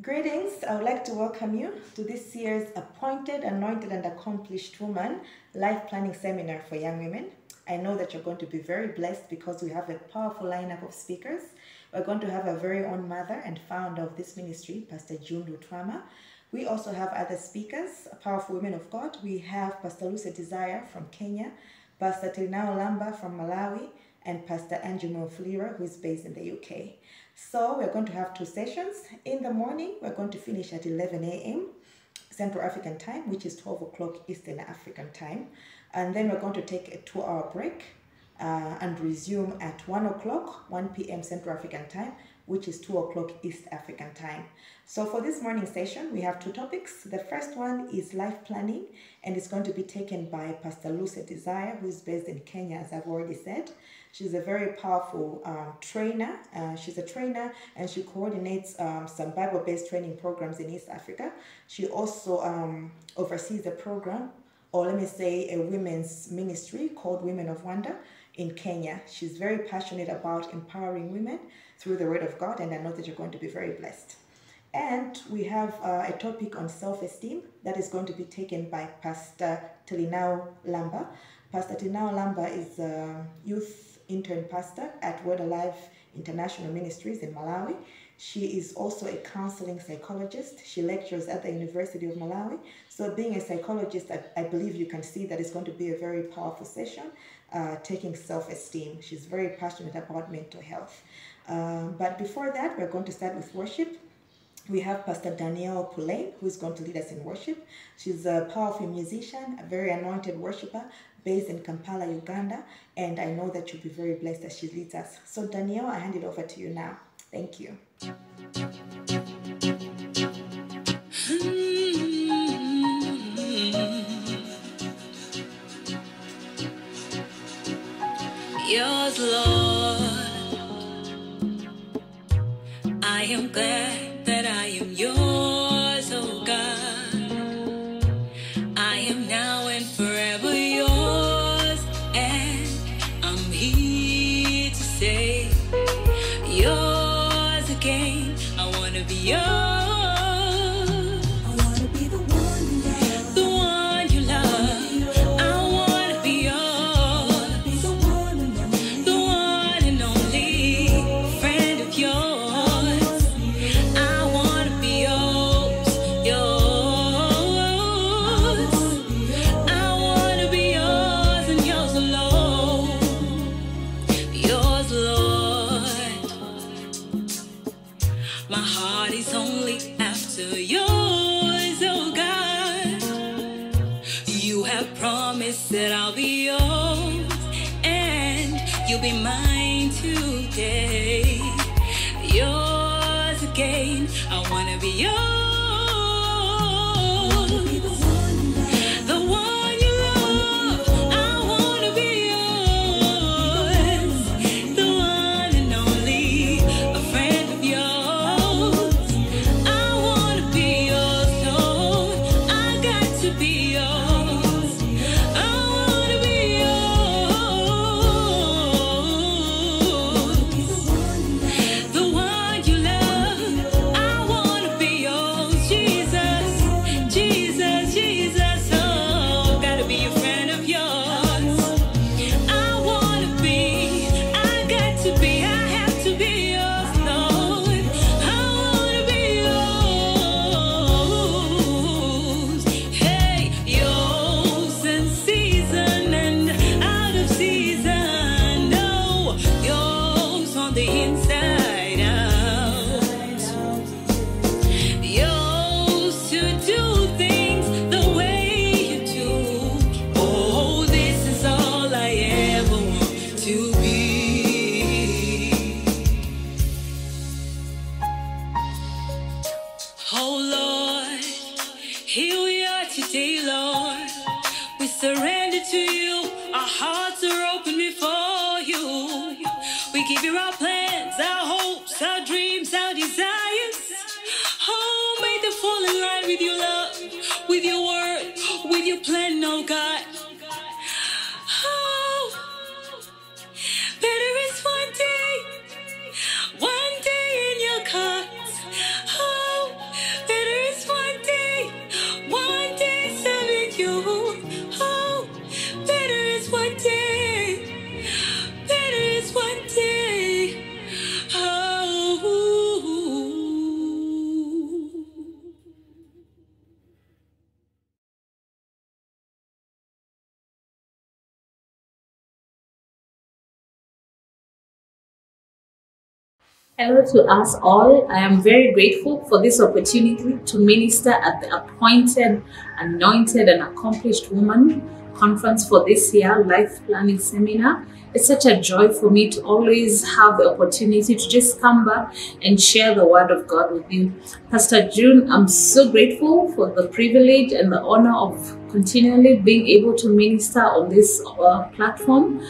Greetings. I would like to welcome you to this year's Appointed, Anointed, and Accomplished Woman Life Planning Seminar for Young Women. I know that you're going to be very blessed because we have a powerful lineup of speakers. We're going to have our very own mother and founder of this ministry, Pastor June Lutwama. We also have other speakers, powerful women of God. We have Pastor Lucy Desire from Kenya, Pastor Tilinao Lamba from Malawi, and Pastor Angie Mwafulirwa, who is based in the UK. So we're going to have two sessions. In the morning, we're going to finish at 11 a.m. Central African time, which is 12 o'clock Eastern African time. And then we're going to take a two hour break uh, and resume at 1 o'clock, 1 p.m. Central African time, which is 2 o'clock East African time. So for this morning session, we have two topics. The first one is life planning, and it's going to be taken by Pastor Lucy Desire, who is based in Kenya, as I've already said. She's a very powerful um, trainer. Uh, she's a trainer and she coordinates um, some Bible based training programs in East Africa. She also um, oversees a program, or let me say, a women's ministry called Women of Wonder in Kenya. She's very passionate about empowering women through the Word of God, and I know that you're going to be very blessed. And we have uh, a topic on self esteem that is going to be taken by Pastor Tilinao Lamba. Pastor Tilinao Lamba is a youth intern pastor at Word Alive International Ministries in Malawi. She is also a counseling psychologist. She lectures at the University of Malawi. So, being a psychologist, I, I believe you can see that it's going to be a very powerful session, uh, taking self esteem. She's very passionate about mental health. Um, but before that, we're going to start with worship. We have Pastor Danielle Puleng, who is going to lead us in worship. She's a powerful musician, a very anointed worshiper, based in Kampala, Uganda, and I know that you'll be very blessed as she leads us. So, Danielle, I hand it over to you now. Thank you. Hmm. Yours, Lord. I am glad that I am yours, surrender to you. Our hearts are open before you. We give you our plans, our hopes, our dreams, our desires. Oh, may they fall in line with your love, with your word, with your plan, oh God. Hello to us all. I am very grateful for this opportunity to minister at the appointed, anointed, and accomplished woman conference for this year, Life Planning Seminar. It's such a joy for me to always have the opportunity to just come back and share the word of God with you. Pastor June, I'm so grateful for the privilege and the honor of continually being able to minister on this uh, platform.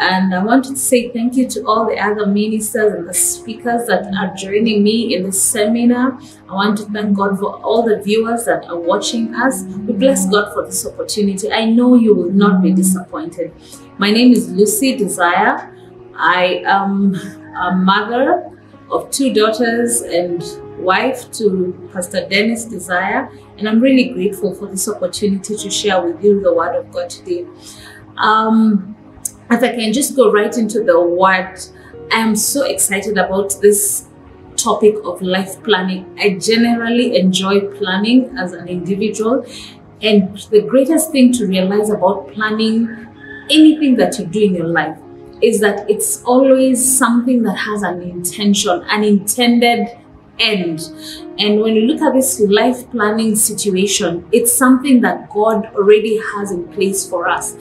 And I want to say thank you to all the other ministers and the speakers that are joining me in this seminar. I want to thank God for all the viewers that are watching us. We bless God for this opportunity. I know you will not be disappointed. My name is Lucy Desire. I am a mother of two daughters and wife to Pastor Dennis Desire. And I'm really grateful for this opportunity to share with you the Word of God today. Um, if I can just go right into the word, I am so excited about this topic of life planning. I generally enjoy planning as an individual, and the greatest thing to realize about planning anything that you do in your life is that it's always something that has an intention, an intended end. And when you look at this life planning situation, it's something that God already has in place for us.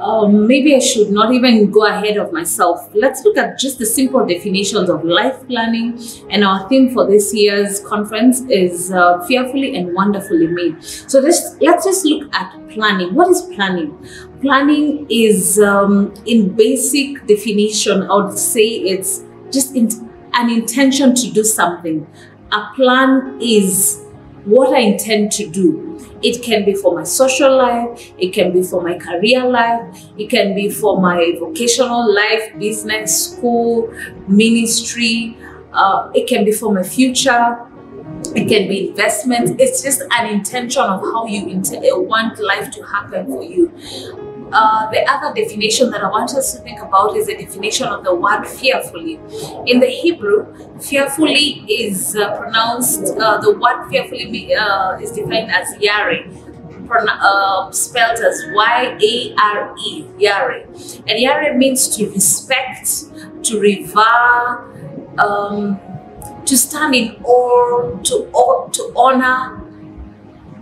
Um, maybe I should not even go ahead of myself. Let's look at just the simple definitions of life planning. And our theme for this year's conference is uh, fearfully and wonderfully made. So this, let's just look at planning. What is planning? Planning is, um, in basic definition, I would say it's just in, an intention to do something. A plan is what I intend to do. It can be for my social life, it can be for my career life, it can be for my vocational life, business, school, ministry, uh, it can be for my future, it can be investment. It's just an intention of how you want life to happen for you. Uh, the other definition that I want us to think about is the definition of the word fearfully. In the Hebrew, fearfully is uh, pronounced, uh, the word fearfully uh, is defined as yare, uh, spelled as Y A R E, yare. And yare means to respect, to revere, um, to stand in awe, to, to honor,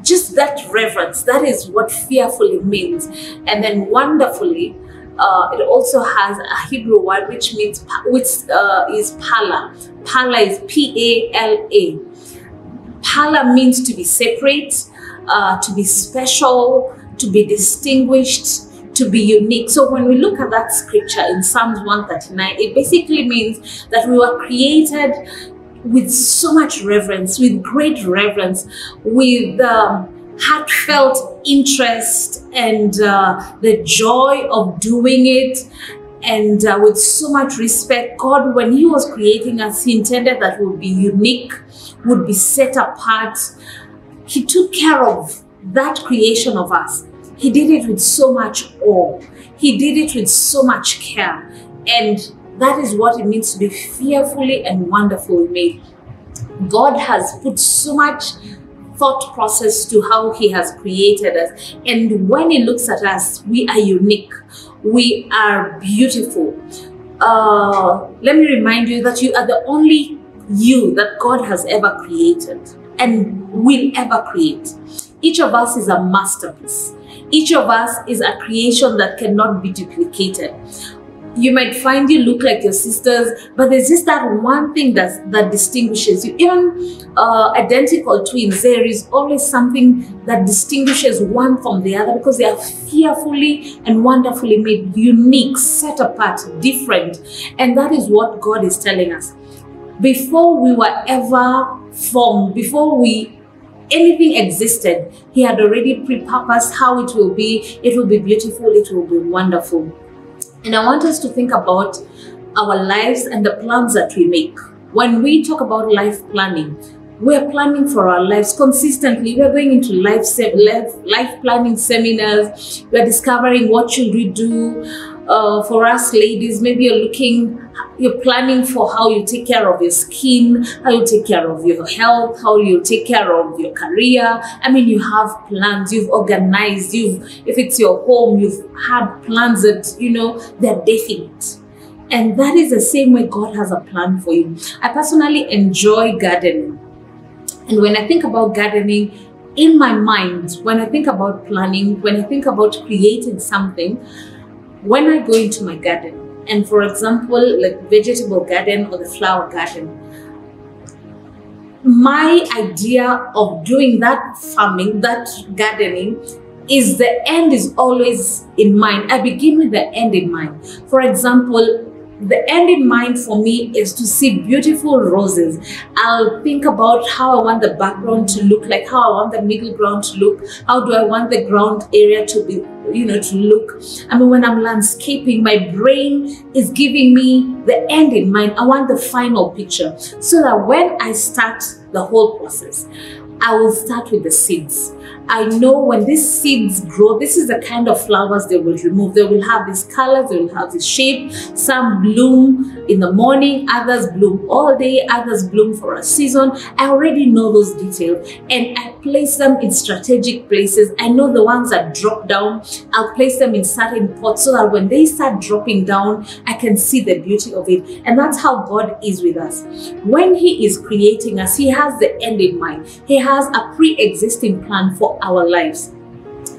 just that reverence that is what fearfully means. And then wonderfully uh, it also has a hebrew word which means which uh, is pala. Pala is p-a-l-a pala means to be separate uh, to be special to be distinguished to be unique. So when we look at that scripture in Psalms 139, it basically means that we were created with so much reverence, with great reverence, with um, heartfelt interest and uh, the joy of doing it. And uh, with so much respect, God, when He was creating us, He intended that we would be unique, would be set apart. He took care of that creation of us. He did it with so much awe. He did it with so much care. And that is what it means to be fearfully and wonderfully made. God has put so much thought process to how He has created us. And when He looks at us, we are unique, we are beautiful. Uh, let me remind you that you are the only you that God has ever created and will ever create. Each of us is a masterpiece. Each of us is a creation that cannot be duplicated you might find you look like your sisters, but there's just that one thing that that distinguishes you. Even uh, identical twins, there is always something that distinguishes one from the other because they are fearfully and wonderfully made, unique, set apart, different, and that is what God is telling us. Before we were ever formed, before we anything existed, He had already pre-purposed how it will be. It will be beautiful. It will be wonderful. And I want us to think about our lives and the plans that we make. When we talk about life planning, we're planning for our lives consistently. We're going into life, life, life planning seminars. We're discovering what should we do. Uh, for us ladies, maybe you're looking, you're planning for how you take care of your skin, how you take care of your health, how you take care of your career. I mean, you have plans, you've organized, you've, if it's your home, you've had plans that, you know, they're definite. And that is the same way God has a plan for you. I personally enjoy gardening. And when I think about gardening, in my mind, when I think about planning, when I think about creating something, when I go into my garden, and for example, like vegetable garden or the flower garden, my idea of doing that farming, that gardening, is the end is always in mind. I begin with the end in mind. For example, the end in mind for me is to see beautiful roses. I'll think about how I want the background to look like, how I want the middle ground to look, how do I want the ground area to be, you know, to look. I mean, when I'm landscaping, my brain is giving me the end in mind. I want the final picture so that when I start the whole process, I will start with the seeds. I know when these seeds grow, this is the kind of flowers they will remove. They will have these colors, they will have this shape. Some bloom in the morning, others bloom all day, others bloom for a season. I already know those details and I place them in strategic places. I know the ones that drop down, I'll place them in certain pots so that when they start dropping down, I can see the beauty of it. And that's how God is with us. When He is creating us, He has the end in mind. He has a pre-existing plan for our lives.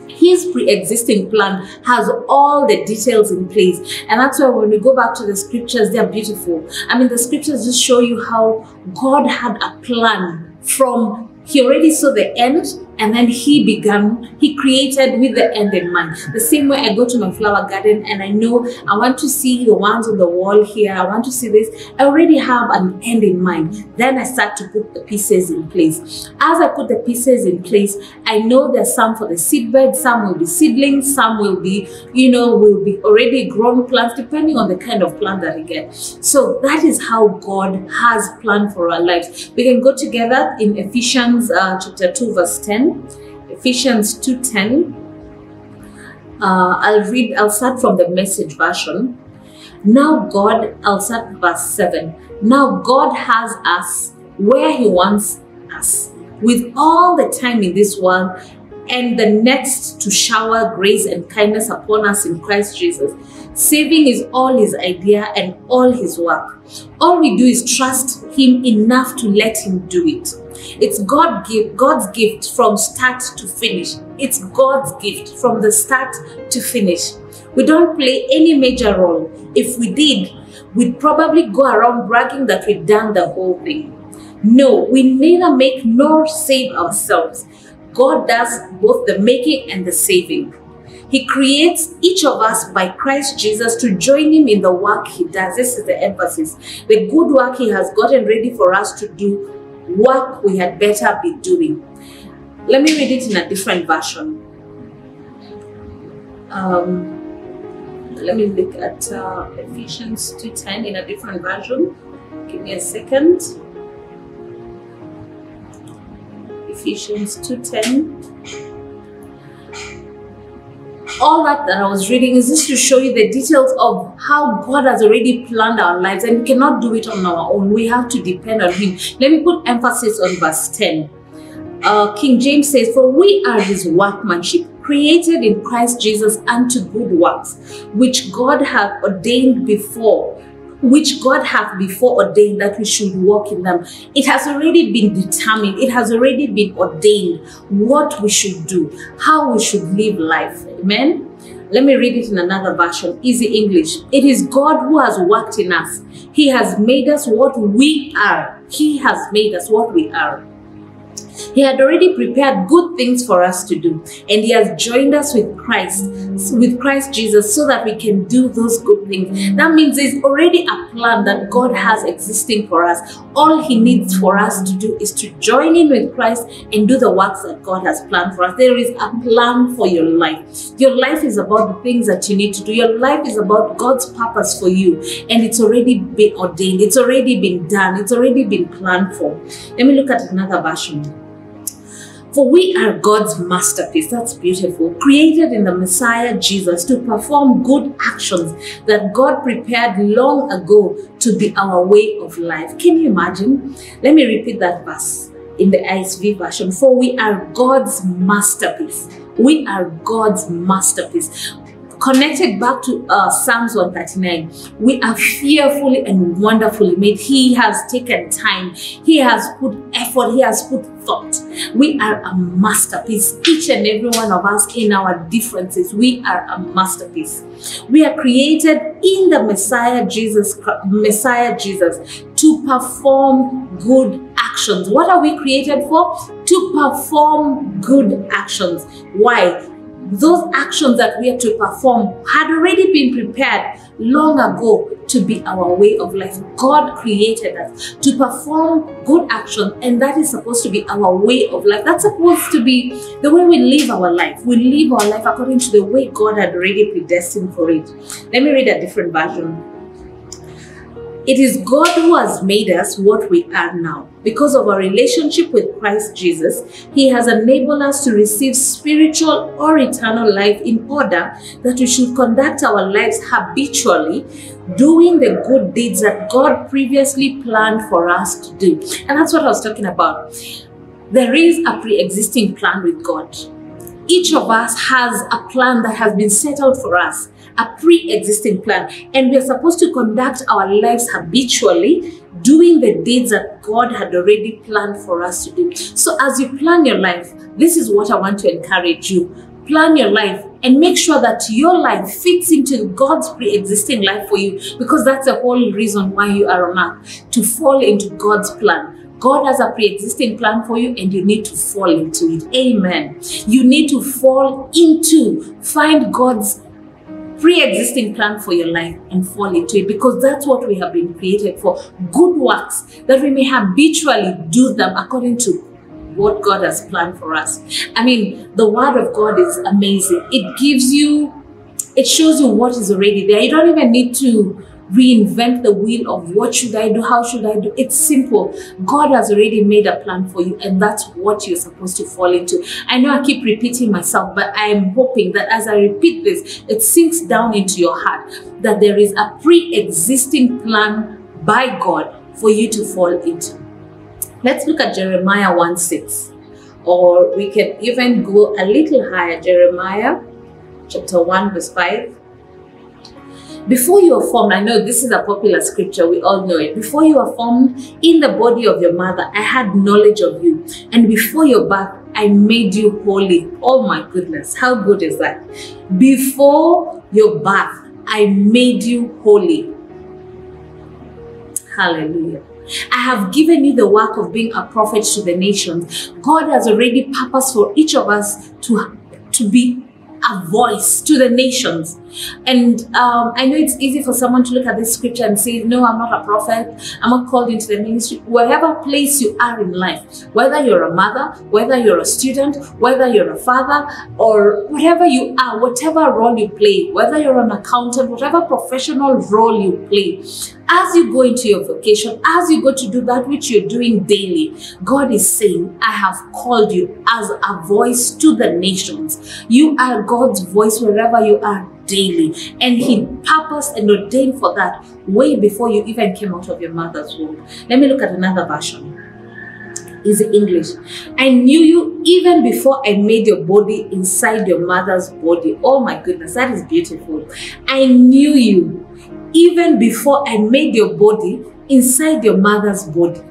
His pre-existing plan has all the details in place. And that's why when we go back to the scriptures, they're beautiful. I mean, the scriptures just show you how God had a plan from he already saw the end and then he began, he created with the end in mind. The same way I go to my flower garden and I know I want to see the ones on the wall here, I want to see this. I already have an end in mind. Then I start to put the pieces in place. As I put the pieces in place, I know there's some for the seedbed, some will be seedlings, some will be, you know, will be already grown plants, depending on the kind of plant that I get. So that is how God has planned for our lives. We can go together in Ephesians uh, chapter 2, verse 10. Ephesians 2:10. Uh, I'll read, I'll start from the message version. Now God, I'll start verse 7. Now God has us where He wants us, with all the time in this world and the next to shower grace and kindness upon us in Christ Jesus. Saving is all His idea and all His work. All we do is trust Him enough to let Him do it. It's God gift, God's gift from start to finish. It's God's gift from the start to finish. We don't play any major role. If we did, we'd probably go around bragging that we've done the whole thing. No, we neither make nor save ourselves. God does both the making and the saving. He creates each of us by Christ Jesus to join Him in the work He does. This is the emphasis. The good work He has gotten ready for us to do, work we had better be doing. Let me read it in a different version. Um, let me look at uh, Ephesians 2.10 in a different version. Give me a second. Ephesians 2.10 all that that I was reading is just to show you the details of how God has already planned our lives and we cannot do it on our own. We have to depend on Him. Let me put emphasis on verse 10. Uh, King James says, For we are His workmanship, created in Christ Jesus unto good works, which God hath ordained before which God hath before ordained that we should walk in them. It has already been determined, it has already been ordained what we should do, how we should live life. Amen. Let me read it in another version, easy English. It is God who has worked in us. He has made us what we are. He has made us what we are. He had already prepared good things for us to do, and He has joined us with Christ, with Christ Jesus, so that we can do those good things. That means there's already a plan that God has existing for us. All He needs for us to do is to join in with Christ and do the works that God has planned for us. There is a plan for your life. Your life is about the things that you need to do. Your life is about God's purpose for you, and it's already been ordained, it's already been done, it's already been planned for. Let me look at another version. For we are God's masterpiece. That's beautiful. Created in the Messiah Jesus to perform good actions that God prepared long ago to be our way of life. Can you imagine? Let me repeat that verse in the ISV version. For we are God's masterpiece. We are God's masterpiece. Connected back to uh, Psalms 139, we are fearfully and wonderfully made. He has taken time, He has put effort, He has put thought. We are a masterpiece. Each and every one of us, in our differences, we are a masterpiece. We are created in the Messiah Jesus, Messiah Jesus, to perform good actions. What are we created for? To perform good actions. Why? Those actions that we are to perform had already been prepared long ago to be our way of life. God created us to perform good action, and that is supposed to be our way of life. That's supposed to be the way we live our life. We live our life according to the way God had already predestined for it. Let me read a different version. It is God who has made us what we are now. Because of our relationship with Christ Jesus, He has enabled us to receive spiritual or eternal life in order that we should conduct our lives habitually, doing the good deeds that God previously planned for us to do. And that's what I was talking about. There is a pre existing plan with God each of us has a plan that has been set out for us, a pre existing plan, and we are supposed to conduct our lives habitually, doing the deeds that God had already planned for us to do. So, as you plan your life, this is what I want to encourage you. Plan your life and make sure that your life fits into God's pre existing life for you because that's the whole reason why you are on earth to fall into God's plan. God has a pre existing plan for you and you need to fall into it. Amen. You need to fall into, find God's pre existing plan for your life and fall into it because that's what we have been created for. Good works that we may habitually do them according to what God has planned for us. I mean, the Word of God is amazing. It gives you, it shows you what is already there. You don't even need to reinvent the wheel of what should I do, how should I do. It's simple. God has already made a plan for you, and that's what you're supposed to fall into. I know I keep repeating myself, but I am hoping that as I repeat this, it sinks down into your heart that there is a pre existing plan by God for you to fall into. Let's look at Jeremiah 1 6, or we can even go a little higher. Jeremiah chapter 1, verse 5. Before you are formed, I know this is a popular scripture, we all know it. Before you are formed in the body of your mother, I had knowledge of you. And before your birth, I made you holy. Oh my goodness, how good is that? Before your birth, I made you holy. Hallelujah. I have given you the work of being a prophet to the nations. God has already purposed for each of us to, to be a voice to the nations. And um, I know it's easy for someone to look at this scripture and say, No, I'm not a prophet. I'm not called into the ministry. Whatever place you are in life, whether you're a mother, whether you're a student, whether you're a father, or whatever you are, whatever role you play, whether you're an accountant, whatever professional role you play, as you go into your vocation, as you go to do that which you're doing daily, God is saying, I have called you as a voice to the nations. You are God's voice wherever you are daily. And He purposed and ordained for that way before you even came out of your mother's womb. Let me look at another version. Is English. I knew you even before I made your body inside your mother's body. Oh my goodness, that is beautiful. I knew you even before I made your body inside your mother's body.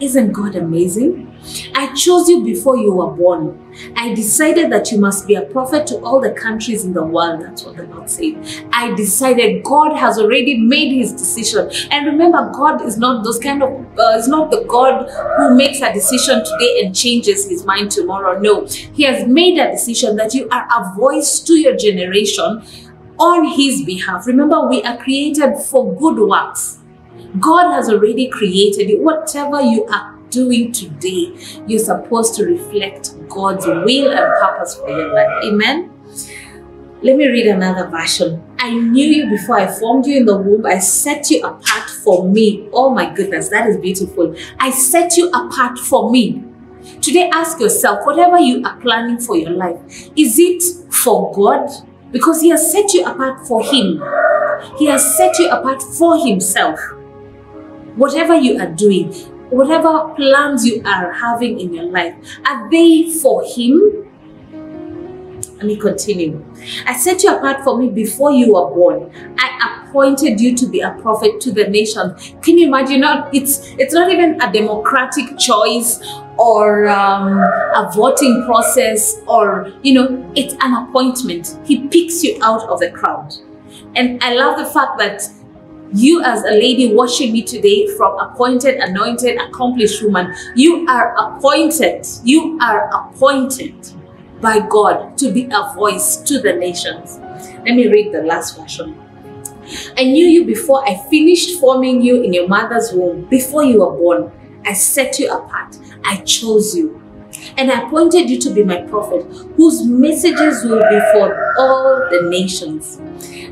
Isn't God amazing? I chose you before you were born. I decided that you must be a prophet to all the countries in the world. That's what the Lord said. I decided God has already made his decision. And remember, God is not those kind of, uh, is not the God who makes a decision today and changes his mind tomorrow. No, he has made a decision that you are a voice to your generation on his behalf. Remember, we are created for good works. God has already created it. Whatever you are doing today, you're supposed to reflect God's will and purpose for your life. Amen. Let me read another version. I knew you before I formed you in the womb. I set you apart for me. Oh my goodness, that is beautiful. I set you apart for me. Today, ask yourself whatever you are planning for your life, is it for God? Because He has set you apart for Him, He has set you apart for Himself. Whatever you are doing, whatever plans you are having in your life, are they for Him? Let me continue. I set you apart for me before you were born. I appointed you to be a prophet to the nations. Can you imagine? Not it's it's not even a democratic choice or um, a voting process or you know it's an appointment. He picks you out of the crowd, and I love the fact that you as a lady watching me today from appointed anointed accomplished woman you are appointed you are appointed by god to be a voice to the nations let me read the last version i knew you before i finished forming you in your mother's womb before you were born i set you apart i chose you and I appointed you to be my prophet, whose messages will be for all the nations.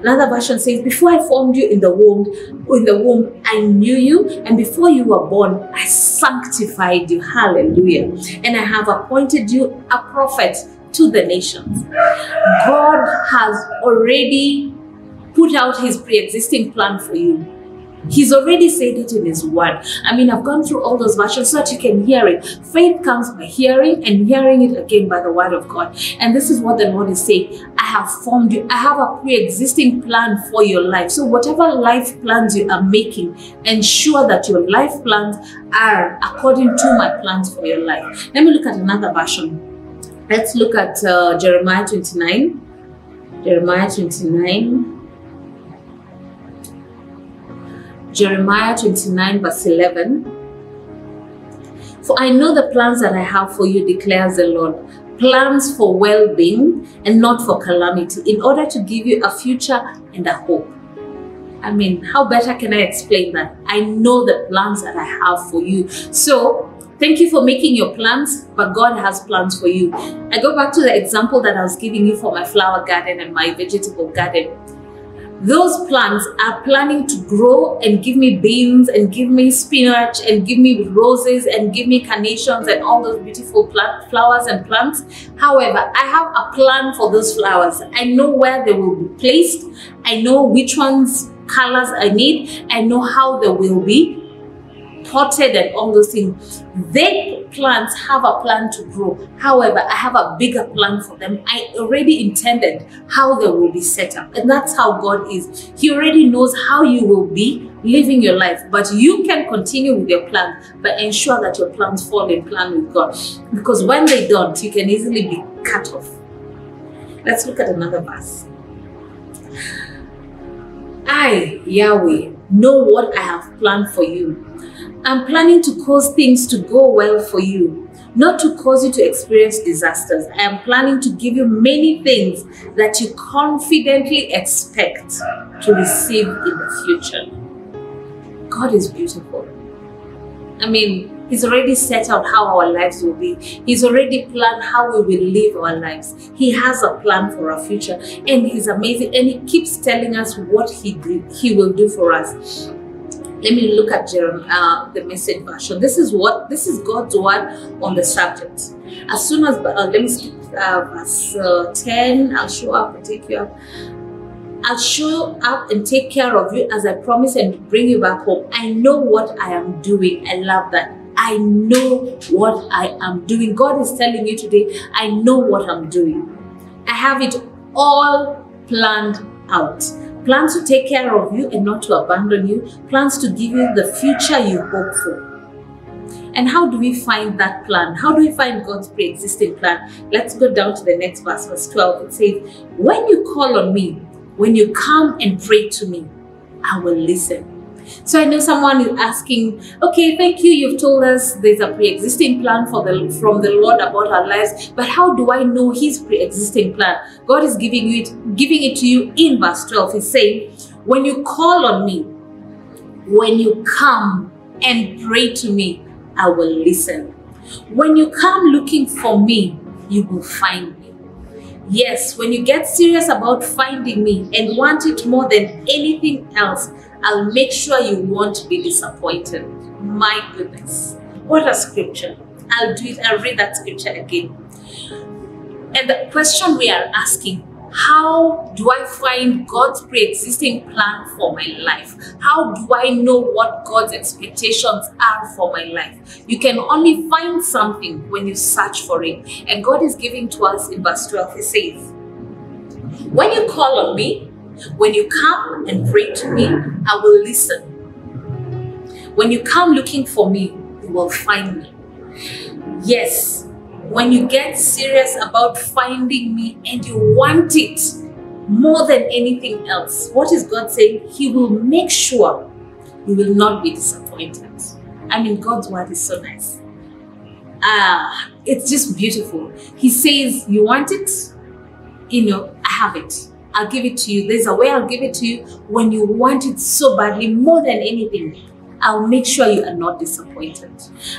Another version says, Before I formed you in the womb, in the womb, I knew you, and before you were born, I sanctified you. Hallelujah. And I have appointed you a prophet to the nations. God has already put out his pre-existing plan for you. He's already said it in His Word. I mean, I've gone through all those versions so that you can hear it. Faith comes by hearing and hearing it again by the Word of God. And this is what the Lord is saying I have formed you, I have a pre existing plan for your life. So, whatever life plans you are making, ensure that your life plans are according to my plans for your life. Let me look at another version. Let's look at uh, Jeremiah 29. Jeremiah 29. Jeremiah 29, verse 11. For I know the plans that I have for you, declares the Lord plans for well being and not for calamity, in order to give you a future and a hope. I mean, how better can I explain that? I know the plans that I have for you. So, thank you for making your plans, but God has plans for you. I go back to the example that I was giving you for my flower garden and my vegetable garden those plants are planning to grow and give me beans and give me spinach and give me roses and give me carnations and all those beautiful plant, flowers and plants. However, I have a plan for those flowers. I know where they will be placed. I know which ones colors I need. I know how they will be potted and all those things. They plants have a plan to grow. However, I have a bigger plan for them. I already intended how they will be set up. And that's how God is. He already knows how you will be living your life. But you can continue with your plan, but ensure that your plans fall in plan with God. Because when they don't, you can easily be cut off. Let's look at another verse. I, Yahweh, know what I have planned for you. I'm planning to cause things to go well for you, not to cause you to experience disasters. I am planning to give you many things that you confidently expect to receive in the future. God is beautiful. I mean, He's already set out how our lives will be. He's already planned how we will live our lives. He has a plan for our future, and He's amazing. And He keeps telling us what He do, He will do for us. Let me look at Jeremiah, uh, the message version. This is what this is God's word on the subject. As soon as uh, let me skip uh, verse uh, ten, I'll show up and take you up. I'll show up and take care of you as I promise and bring you back home. I know what I am doing. I love that. I know what I am doing. God is telling you today, I know what I'm doing. I have it all planned out. Plans to take care of you and not to abandon you. Plans to give you the future you hope for. And how do we find that plan? How do we find God's pre existing plan? Let's go down to the next verse, verse 12. It says, When you call on me, when you come and pray to me, I will listen. So I know someone is asking, okay, thank you. You've told us there's a pre-existing plan for the from the Lord about our lives, but how do I know His pre-existing plan? God is giving you it, giving it to you in verse 12. He's saying, when you call on me, when you come and pray to me, I will listen. When you come looking for me, you will find me. Yes, when you get serious about finding me and want it more than anything else, I'll make sure you won't be disappointed. My goodness. What a scripture. I'll do it. I'll read that scripture again. And the question we are asking how do I find God's pre existing plan for my life? How do I know what God's expectations are for my life? You can only find something when you search for it. And God is giving to us in verse 12, He says, When you call on me, when you come and pray to me, I will listen. When you come looking for me, you will find me. Yes, when you get serious about finding me and you want it more than anything else, what is God saying? He will make sure you will not be disappointed. I mean, God's word is so nice. Ah, it's just beautiful. He says, You want it? You know, I have it. I'll give it to you. There's a way I'll give it to you when you want it so badly, more than anything. I'll make sure you are not disappointed.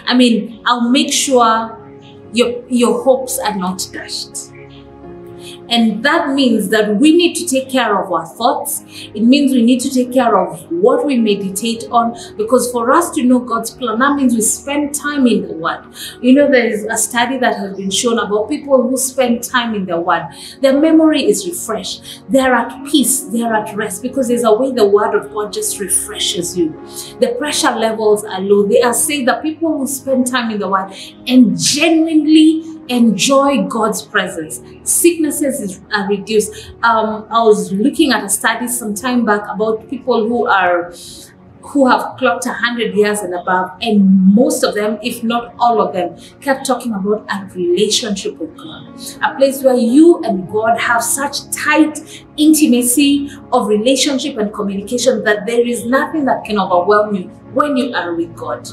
I mean, I'll make sure your, your hopes are not dashed. And that means that we need to take care of our thoughts. It means we need to take care of what we meditate on because for us to know God's plan, that means we spend time in the Word. You know, there is a study that has been shown about people who spend time in the Word. Their memory is refreshed. They're at peace. They're at rest because there's a way the Word of God just refreshes you. The pressure levels are low. They are saying that people who spend time in the Word and genuinely enjoy God's presence. Sicknesses is, are reduced. Um, I was looking at a study some time back about people who are who have clocked 100 years and above, and most of them, if not all of them, kept talking about a relationship with God. A place where you and God have such tight intimacy of relationship and communication that there is nothing that can overwhelm you when you are with God.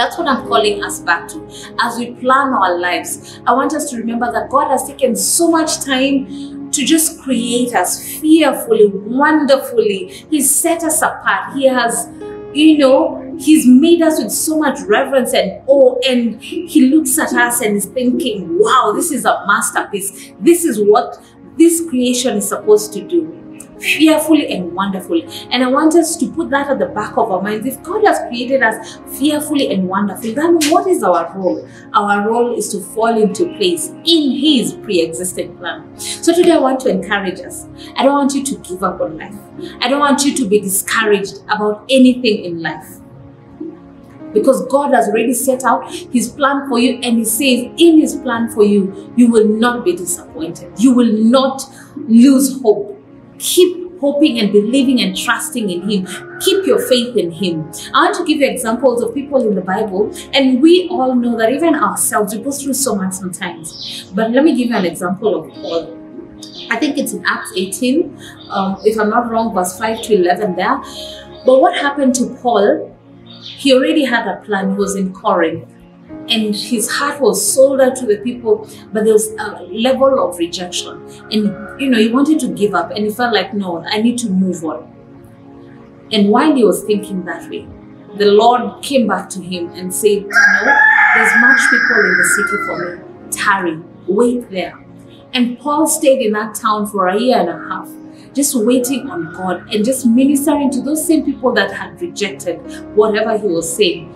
That's what I'm calling us back to. As we plan our lives, I want us to remember that God has taken so much time to just create us fearfully, wonderfully. He's set us apart. He has, you know, He's made us with so much reverence and awe. And He looks at us and is thinking, wow, this is a masterpiece. This is what this creation is supposed to do fearfully and wonderfully. And I want us to put that at the back of our minds. If God has created us fearfully and wonderfully, then what is our role? Our role is to fall into place in His pre existing plan. So today I want to encourage us. I don't want you to give up on life, I don't want you to be discouraged about anything in life because God has already set out His plan for you, and He says, in His plan for you, you will not be disappointed. You will not lose hope. Keep hoping and believing and trusting in Him. Keep your faith in Him. I want to give you examples of people in the Bible, and we all know that even ourselves, we go through so much sometimes. But let me give you an example of Paul. I think it's in Acts 18, um, if I'm not wrong, verse 5 to 11 there. But what happened to Paul? He already had a plan. He was in Corinth. And his heart was sold out to the people, but there was a level of rejection. And, you know, he wanted to give up and he felt like, no, I need to move on. And while he was thinking that way, the Lord came back to him and said, No, there's much people in the city for me. Tarry, wait there. And Paul stayed in that town for a year and a half, just waiting on God and just ministering to those same people that had rejected whatever he was saying.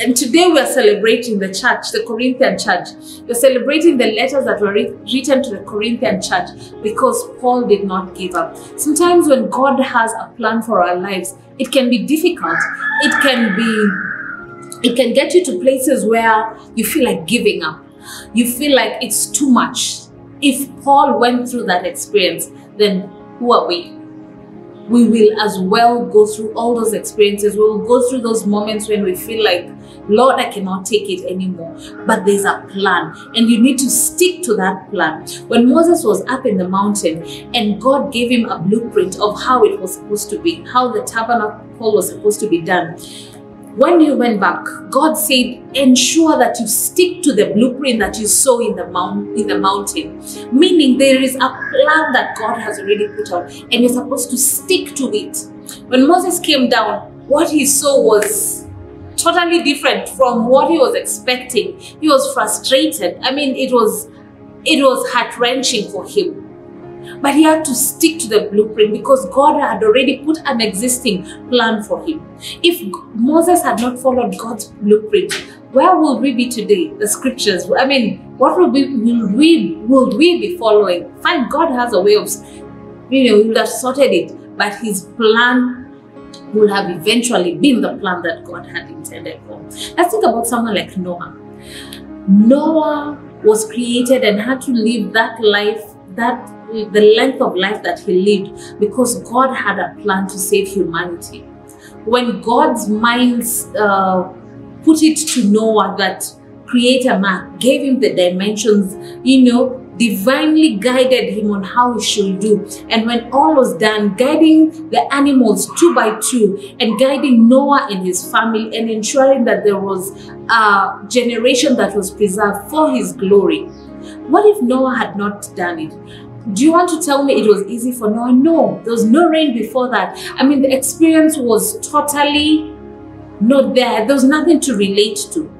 And today we are celebrating the church, the Corinthian church. We're celebrating the letters that were written to the Corinthian church because Paul did not give up. Sometimes when God has a plan for our lives, it can be difficult. It can be, it can get you to places where you feel like giving up. You feel like it's too much. If Paul went through that experience, then who are we? We will as well go through all those experiences. We will go through those moments when we feel like, Lord, I cannot take it anymore. But there's a plan, and you need to stick to that plan. When Moses was up in the mountain and God gave him a blueprint of how it was supposed to be, how the tabernacle was supposed to be done. When you went back, God said, ensure that you stick to the blueprint that you saw in the mount in the mountain. Meaning there is a plan that God has already put out, and you're supposed to stick to it. When Moses came down, what he saw was totally different from what he was expecting. He was frustrated. I mean, it was it was heart-wrenching for him. But he had to stick to the blueprint because God had already put an existing plan for him. If Moses had not followed God's blueprint, where would we be today? The scriptures, I mean, What will we will we will we be following? Fine, God has a way of you know, he would have sorted it, but his plan would have eventually been the plan that God had intended for. Let's think about someone like Noah. Noah was created and had to live that life, that the length of life that he lived, because God had a plan to save humanity. When God's minds uh, put it to Noah that create a man, gave him the dimensions, you know, divinely guided him on how he should do. And when all was done, guiding the animals two by two and guiding Noah and his family and ensuring that there was a generation that was preserved for his glory. What if Noah had not done it? Do you want to tell me it was easy for Noah? No, there was no rain before that. I mean, the experience was totally not there. There was nothing to relate to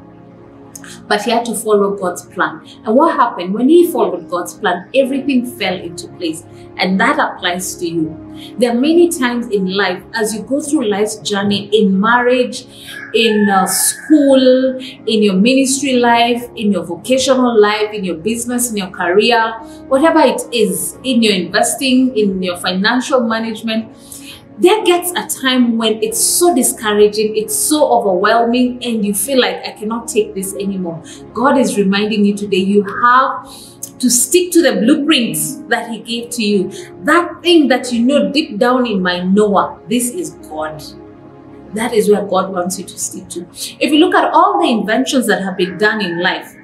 but he had to follow God's plan. And what happened when he followed God's plan? Everything fell into place, and that applies to you. There are many times in life, as you go through life's journey in marriage, in uh, school, in your ministry life, in your vocational life, in your business, in your career, whatever it is, in your investing, in your financial management there gets a time when it's so discouraging, it's so overwhelming, and you feel like I cannot take this anymore. God is reminding you today you have to stick to the blueprints that He gave to you. That thing that you know deep down in my Noah, this is God. That is where God wants you to stick to. If you look at all the inventions that have been done in life,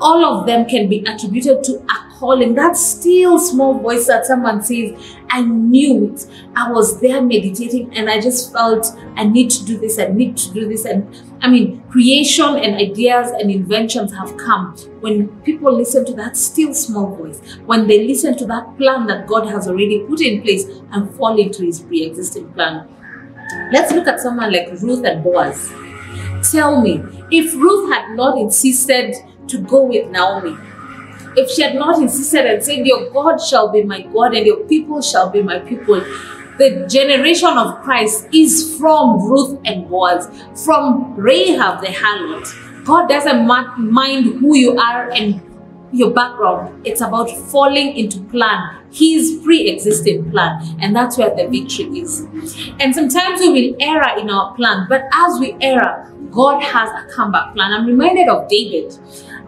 all of them can be attributed to a calling, that still small voice that someone says, I knew it. I was there meditating and I just felt I need to do this, I need to do this. And I mean, creation and ideas and inventions have come when people listen to that still small voice, when they listen to that plan that God has already put in place and fall into his pre existing plan. Let's look at someone like Ruth and Boaz. Tell me, if Ruth had not insisted to go with Naomi, if she had not insisted and said, Your God shall be my God and your people shall be my people, the generation of Christ is from Ruth and Boaz, from Rahab the harlot. God doesn't mind who you are and your background. It's about falling into plan, His pre-existing plan, and that's where the victory is. And sometimes we will err in our plan, but as we err, God has a comeback plan. I'm reminded of David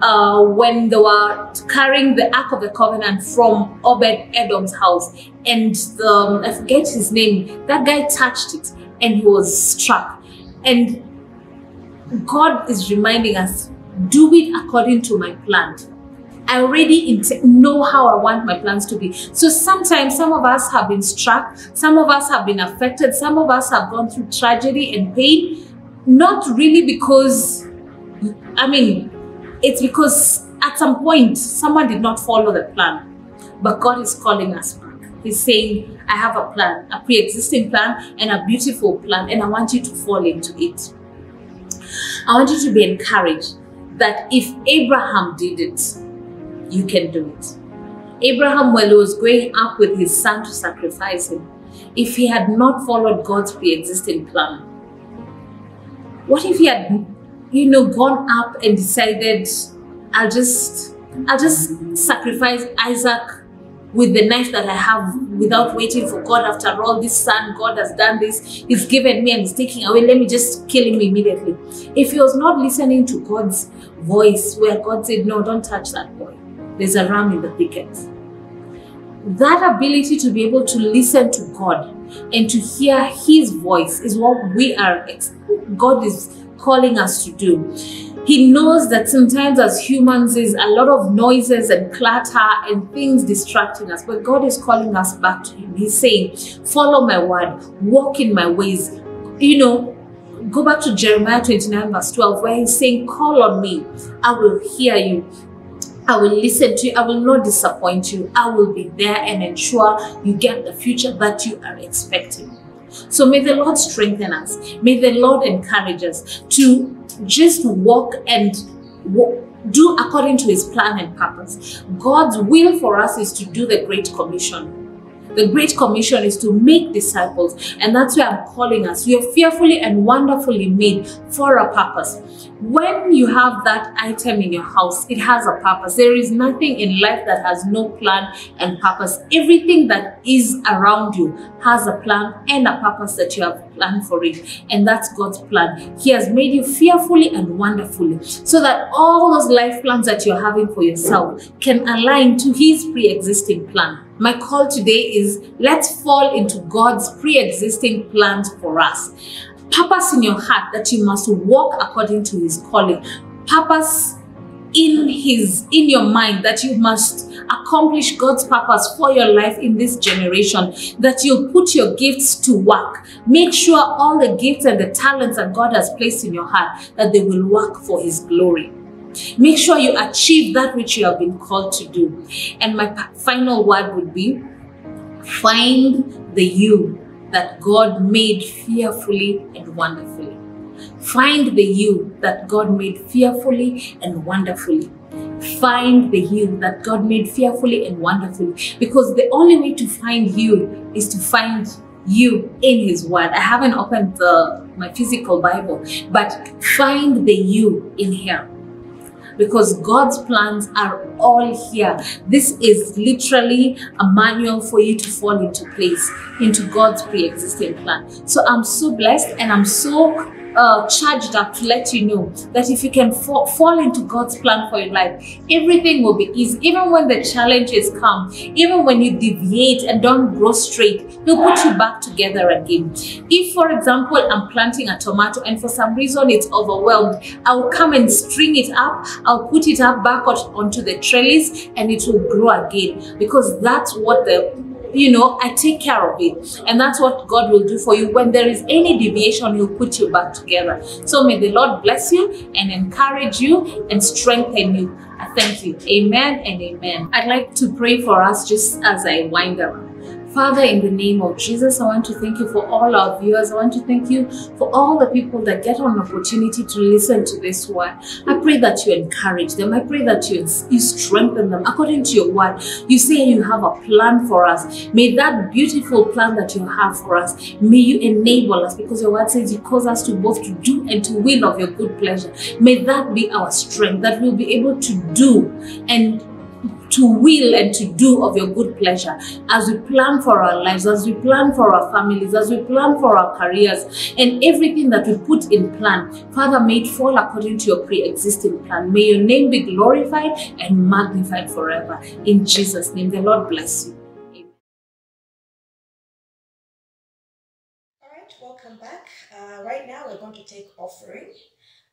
uh, when they were carrying the Ark of the Covenant from Obed Edom's house, and the, I forget his name. That guy touched it, and he was struck. And God is reminding us, do it according to my plan. I already know how I want my plans to be. So sometimes some of us have been struck, some of us have been affected, some of us have gone through tragedy and pain, not really because, I mean, it's because at some point someone did not follow the plan. But God is calling us back. He's saying, I have a plan, a pre existing plan, and a beautiful plan, and I want you to fall into it. I want you to be encouraged that if Abraham did it, you can do it. Abraham, while he was going up with his son to sacrifice him, if he had not followed God's pre existing plan, what if he had, you know, gone up and decided, I'll just, I'll just sacrifice Isaac with the knife that I have without waiting for God. After all, this son, God has done this, He's given me and He's taking away. Let me just kill him immediately. If he was not listening to God's voice, where God said, No, don't touch that boy, there's a ram in the thicket. That ability to be able to listen to God and to hear His voice is what we are, God is calling us to do. He knows that sometimes as humans there's a lot of noises and clatter and things distracting us, but God is calling us back to Him. He's saying, Follow my word, walk in my ways. You know, go back to Jeremiah 29, verse 12, where He's saying, Call on me, I will hear you. I will listen to you. I will not disappoint you. I will be there and ensure you get the future that you are expecting. So may the Lord strengthen us. May the Lord encourage us to just walk and wa- do according to his plan and purpose. God's will for us is to do the Great Commission. The Great Commission is to make disciples, and that's why I'm calling us. Are fearfully and wonderfully made for a purpose. When you have that item in your house, it has a purpose. There is nothing in life that has no plan and purpose. Everything that is around you has a plan and a purpose that you have planned for it, and that's God's plan. He has made you fearfully and wonderfully so that all those life plans that you're having for yourself can align to His pre existing plan. My call today is let's fall into God's pre existing plans for us. Purpose in your heart that you must walk according to His calling. Purpose in his in your mind that you must accomplish God's purpose for your life in this generation that you'll put your gifts to work make sure all the gifts and the talents that God has placed in your heart that they will work for his glory make sure you achieve that which you have been called to do and my final word would be find the you that God made fearfully and wonderfully Find the you that God made fearfully and wonderfully. Find the you that God made fearfully and wonderfully. Because the only way to find you is to find you in His Word. I haven't opened the, my physical Bible, but find the you in here because God's plans are all here. This is literally a manual for you to fall into place, into God's pre existing plan. So I'm so blessed and I'm so uh, charged up to let you know that if you can fa- fall into God's plan for your life, everything will be easy. Even when the challenges come, even when you deviate and don't grow straight, He'll put you back together again. If, for example, I'm planting a tomato and for some reason it's overwhelmed, I'll come and string it up, I'll put it up back onto the trellis and it will grow again because that's what the you know, I take care of it. And that's what God will do for you. When there is any deviation, He'll put you back together. So may the Lord bless you and encourage you and strengthen you. I thank you. Amen and amen. I'd like to pray for us just as I wind up. Father, in the name of Jesus, I want to thank you for all our viewers. I want to thank you for all the people that get an opportunity to listen to this word. I pray that you encourage them. I pray that you, you strengthen them according to your word. You say you have a plan for us. May that beautiful plan that you have for us, may you enable us because your word says you cause us to both to do and to will of your good pleasure. May that be our strength, that we'll be able to do and to will and to do of your good pleasure as we plan for our lives, as we plan for our families, as we plan for our careers, and everything that we put in plan. Father, may it fall according to your pre existing plan. May your name be glorified and magnified forever. In Jesus' name, the Lord bless you. All right, welcome back. Uh, right now, we're going to take offering.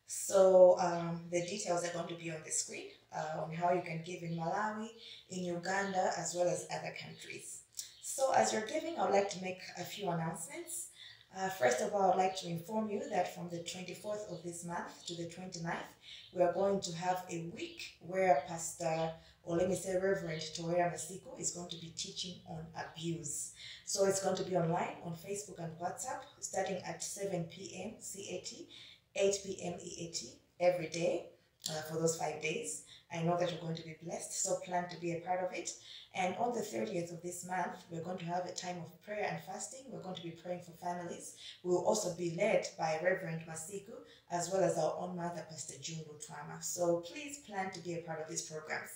So um, the details are going to be on the screen uh, on how you can give in Malawi, in Uganda, as well as other countries. So as you're giving, I would like to make a few announcements. Uh, first of all, I'd like to inform you that from the 24th of this month to the 29th, we are going to have a week where Pastor, or let me say Reverend Toya Masiko, is going to be teaching on abuse. So it's going to be online on Facebook and WhatsApp starting at 7 p.m. CAT, 8 p.m. EAT every day uh, for those five days. I know that you're going to be blessed, so plan to be a part of it. And on the 30th of this month, we're going to have a time of prayer and fasting. We're going to be praying for families. We will also be led by Reverend Masiku, as well as our own mother, Pastor June Lutwama. So please plan to be a part of these programs.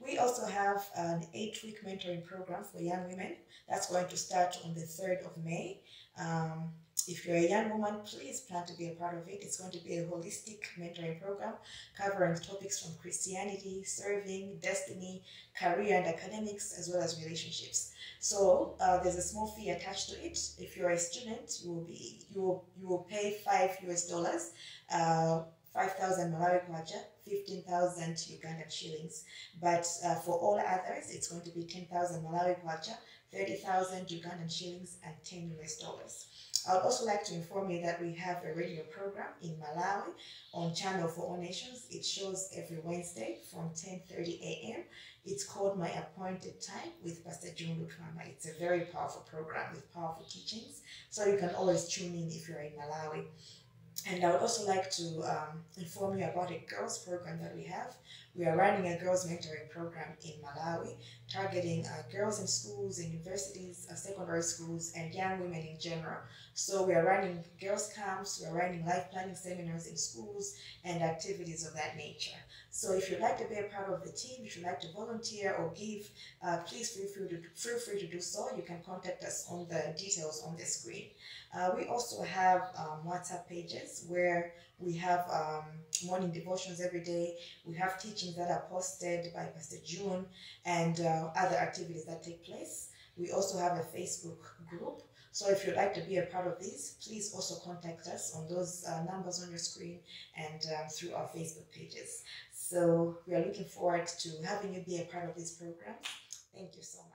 We also have an eight week mentoring program for young women that's going to start on the 3rd of May. Um, if you're a young woman, please plan to be a part of it. It's going to be a holistic mentoring program covering topics from Christianity, serving, destiny, career and academics, as well as relationships. So uh, there's a small fee attached to it. If you're a student, you will be you will you will pay five US dollars, uh, five thousand Malawi kwacha, fifteen thousand Ugandan shillings. But uh, for all others, it's going to be ten thousand Malawi kwacha, thirty thousand Ugandan shillings, and ten US dollars. I would also like to inform you that we have a radio program in Malawi on Channel for All Nations. It shows every Wednesday from 10:30 a.m. It's called My Appointed Time with Pastor June Lutwama. It's a very powerful program with powerful teachings, so you can always tune in if you're in Malawi. and I would also like to um, inform you about a girls program that we have. We are running a girls mentoring program in Malawi, targeting uh, girls in schools, in universities, uh, secondary schools, and young women in general. So we are running girls camps, we are running life planning seminars in schools, and activities of that nature. So if you'd like to be a part of the team, if you'd like to volunteer or give, uh, please feel free, to, feel free to do so. You can contact us on the details on the screen. Uh, we also have um, WhatsApp pages where we have um, morning devotions every day. We have teachings that are posted by Pastor June and uh, other activities that take place. We also have a Facebook group. So if you'd like to be a part of these, please also contact us on those uh, numbers on your screen and um, through our Facebook pages. So we are looking forward to having you be a part of these programs. Thank you so much.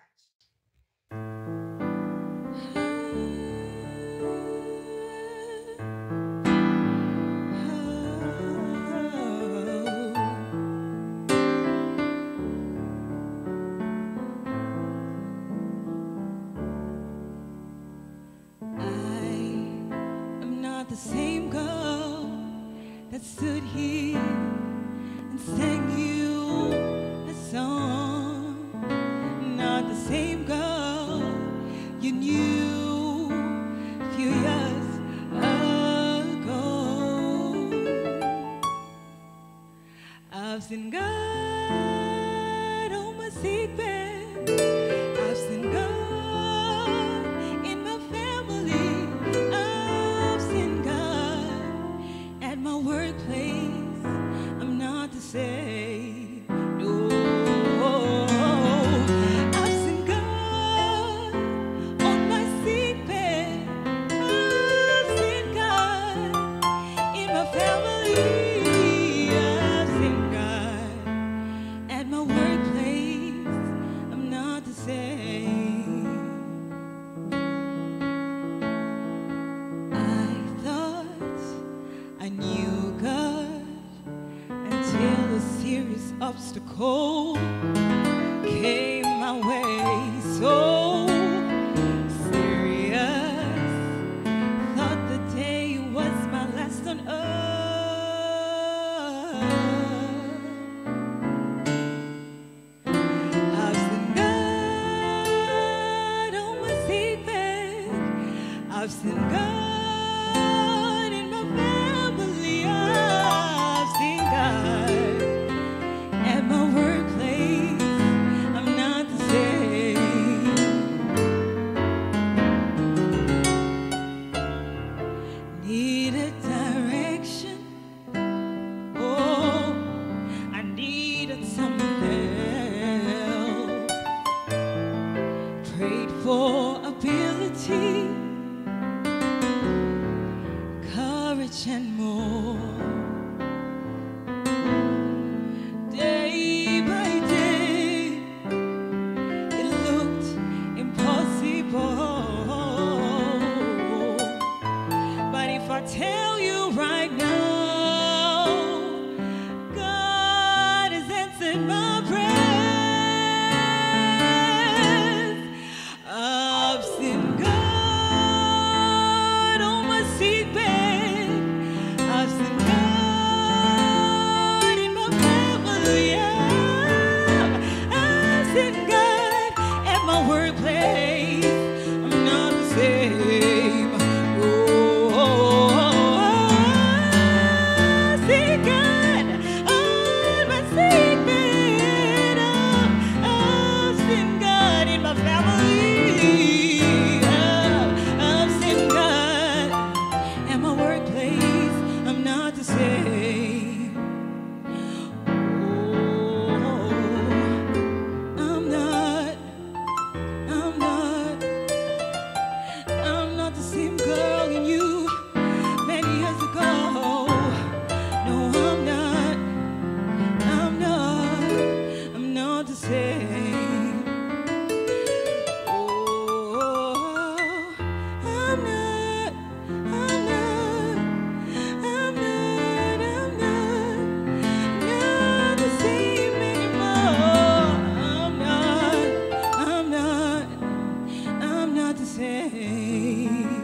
Not.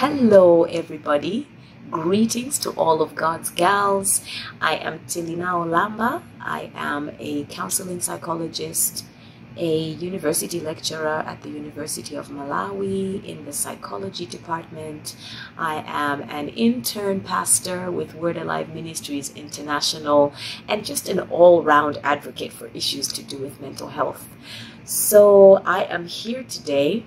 Hello, everybody. Greetings to all of God's gals. I am Tilinao Lamba. I am a counseling psychologist, a university lecturer at the University of Malawi in the psychology department. I am an intern pastor with Word Alive Ministries International and just an all round advocate for issues to do with mental health. So, I am here today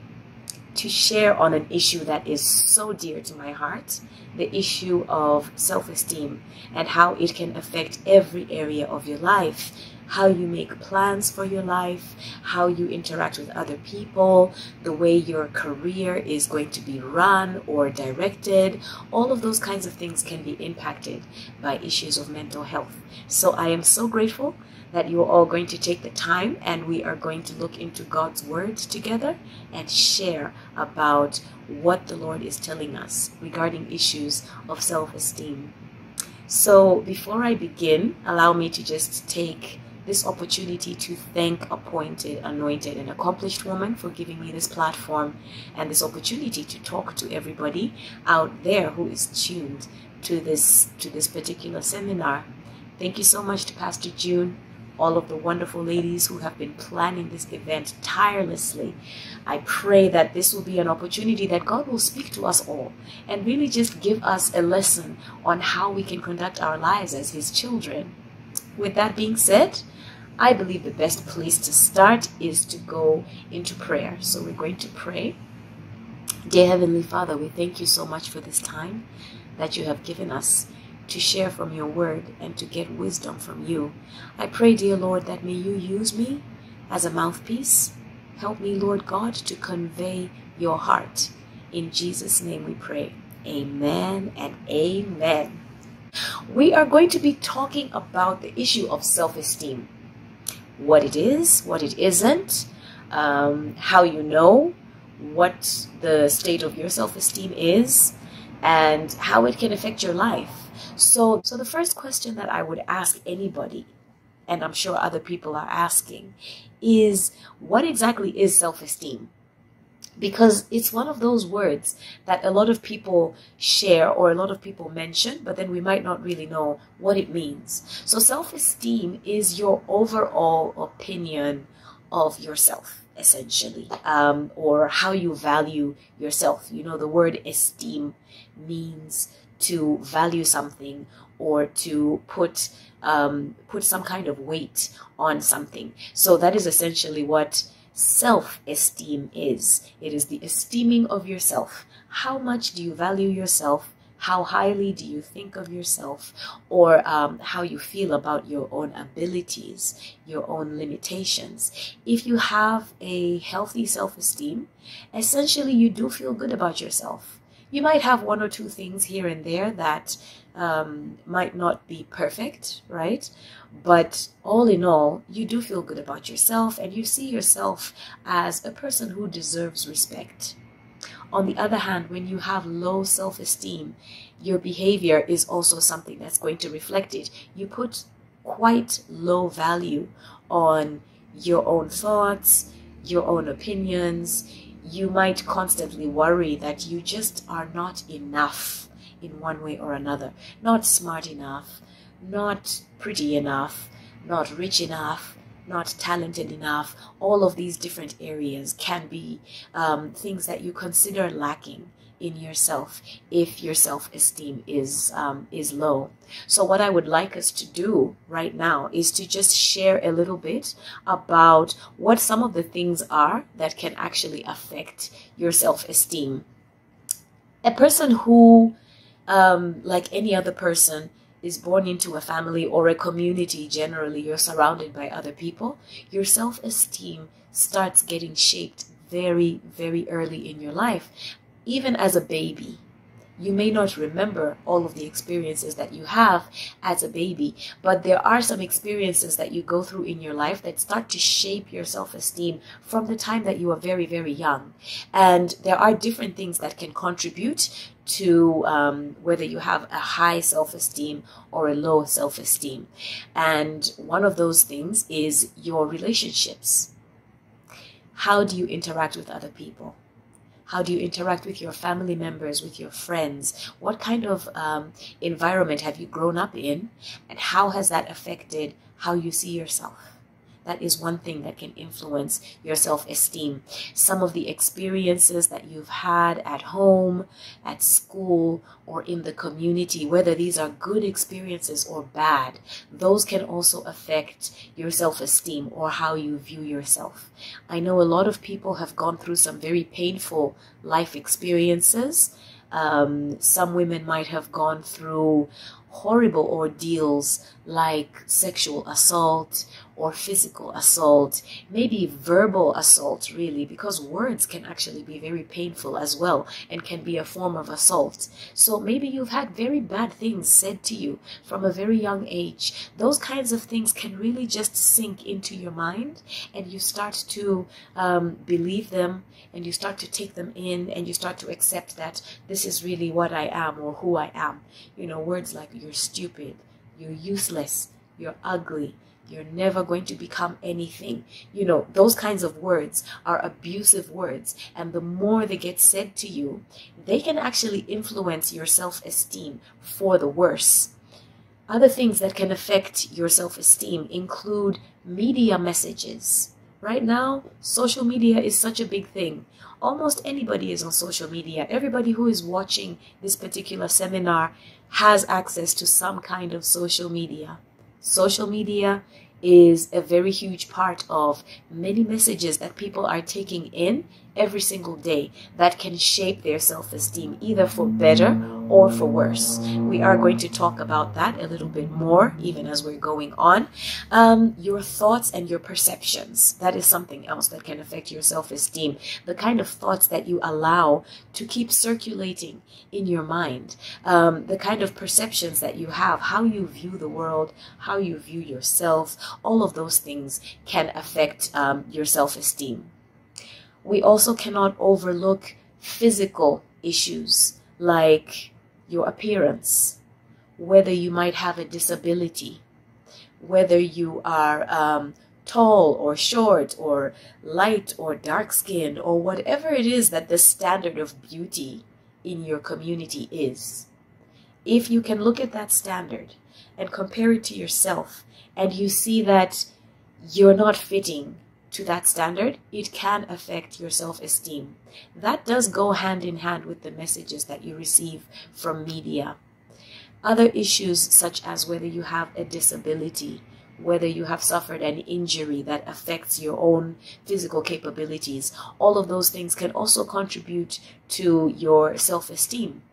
to share on an issue that is so dear to my heart the issue of self esteem and how it can affect every area of your life. How you make plans for your life, how you interact with other people, the way your career is going to be run or directed, all of those kinds of things can be impacted by issues of mental health. So I am so grateful that you are all going to take the time and we are going to look into God's Word together and share about what the Lord is telling us regarding issues of self esteem. So, before I begin, allow me to just take this opportunity to thank appointed, anointed, and accomplished woman for giving me this platform and this opportunity to talk to everybody out there who is tuned to this to this particular seminar. Thank you so much to Pastor June all of the wonderful ladies who have been planning this event tirelessly. I pray that this will be an opportunity that God will speak to us all and really just give us a lesson on how we can conduct our lives as His children. With that being said, I believe the best place to start is to go into prayer. So we're going to pray. Dear Heavenly Father, we thank you so much for this time that you have given us to share from your word and to get wisdom from you. I pray, dear Lord, that may you use me as a mouthpiece. Help me, Lord God, to convey your heart. In Jesus' name we pray. Amen and amen. We are going to be talking about the issue of self esteem what it is, what it isn't, um, how you know what the state of your self esteem is, and how it can affect your life. So, so the first question that I would ask anybody, and I'm sure other people are asking, is what exactly is self-esteem? Because it's one of those words that a lot of people share or a lot of people mention, but then we might not really know what it means. So, self esteem is your overall opinion of yourself essentially, um, or how you value yourself. You know, the word esteem means to value something or to put um, put some kind of weight on something. So that is essentially what self-esteem is. It is the esteeming of yourself. How much do you value yourself? How highly do you think of yourself, or um, how you feel about your own abilities, your own limitations? If you have a healthy self esteem, essentially you do feel good about yourself you might have one or two things here and there that um, might not be perfect, right? But all in all, you do feel good about yourself and you see yourself as a person who deserves respect. On the other hand, when you have low self esteem, your behavior is also something that's going to reflect it. You put quite low value on your own thoughts, your own opinions, you might constantly worry that you just are not enough in one way or another. Not smart enough, not pretty enough, not rich enough, not talented enough. All of these different areas can be um, things that you consider lacking in yourself if your self-esteem is um, is low. So what I would like us to do right now is to just share a little bit about what some of the things are that can actually affect your self-esteem. A person who um, like any other person, is born into a family or a community generally, you're surrounded by other people, your self esteem starts getting shaped very, very early in your life. Even as a baby, you may not remember all of the experiences that you have as a baby, but there are some experiences that you go through in your life that start to shape your self esteem from the time that you are very, very young. And there are different things that can contribute to um, whether you have a high self esteem or a low self esteem. And one of those things is your relationships. How do you interact with other people? How do you interact with your family members, with your friends? What kind of um, environment have you grown up in? And how has that affected how you see yourself? That is one thing that can influence your self esteem. Some of the experiences that you've had at home, at school, or in the community, whether these are good experiences or bad, those can also affect your self esteem or how you view yourself. I know a lot of people have gone through some very painful life experiences. Um, some women might have gone through horrible ordeals like sexual assault or physical assault, maybe verbal assault, really, because words can actually be very painful as well and can be a form of assault. So maybe you've had very bad things said to you from a very young age. Those kinds of things can really just sink into your mind and you start to um, believe them and you start to take them in and you start to accept that this is really what I am or who I am. You know, words like you're stupid, you're useless, you're ugly, you're never going to become anything. You know, those kinds of words are abusive words. And the more they get said to you, they can actually influence your self esteem for the worse. Other things that can affect your self esteem include media messages. Right now, social media is such a big thing. Almost anybody is on social media. Everybody who is watching this particular seminar has access to some kind of social media. Social media is a very huge part of many messages that people are taking in every single day that can shape their self esteem, either for better or for worse. We are going to talk about that a little bit more, even as we're going on. Um, your thoughts and your perceptions. That is something else that can affect your self esteem. The kind of thoughts that you allow to keep circulating in your mind, um, the kind of perceptions that you have, how you view the world, how you view yourself, all of those things can affect um, your self esteem we also cannot overlook physical issues like your appearance, whether you might have a disability, whether you are um, tall or short or light or dark skinned or whatever it is that the standard of beauty in your community is. If you can look at that standard and compare it to yourself and you see that you're not fitting to that standard, it can affect your self esteem. That does go hand in hand with the messages that you receive from media. Other issues, such as whether you have a disability, whether you have suffered an injury that affects your own physical capabilities, all of those things can also contribute to your self esteem.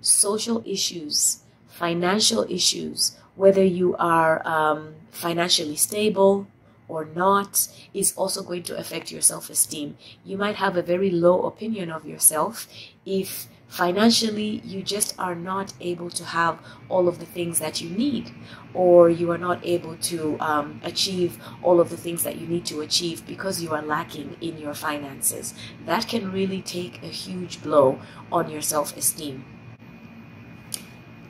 Social issues, financial issues, whether you are um, financially stable, or not is also going to affect your self esteem. You might have a very low opinion of yourself if financially you just are not able to have all of the things that you need or you are not able to um, achieve all of the things that you need to achieve because you are lacking in your finances that can really take a huge blow on your self-esteem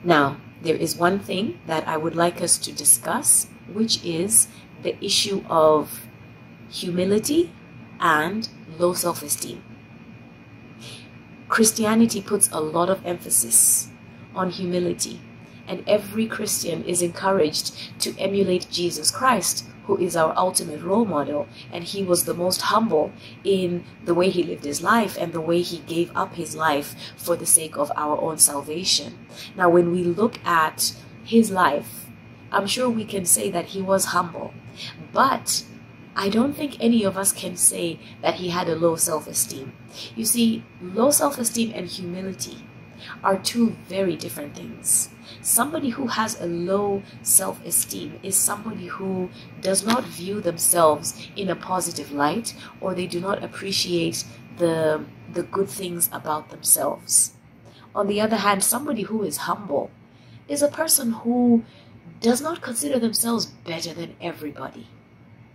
now there is one thing that i would like us to discuss which is the issue of humility and low self esteem. Christianity puts a lot of emphasis on humility, and every Christian is encouraged to emulate Jesus Christ, who is our ultimate role model. And he was the most humble in the way he lived his life and the way he gave up his life for the sake of our own salvation. Now, when we look at his life, I'm sure we can say that he was humble. But I don't think any of us can say that he had a low self esteem. You see, low self esteem and humility are two very different things. Somebody who has a low self esteem is somebody who does not view themselves in a positive light or they do not appreciate the, the good things about themselves. On the other hand, somebody who is humble is a person who does not consider themselves better than everybody.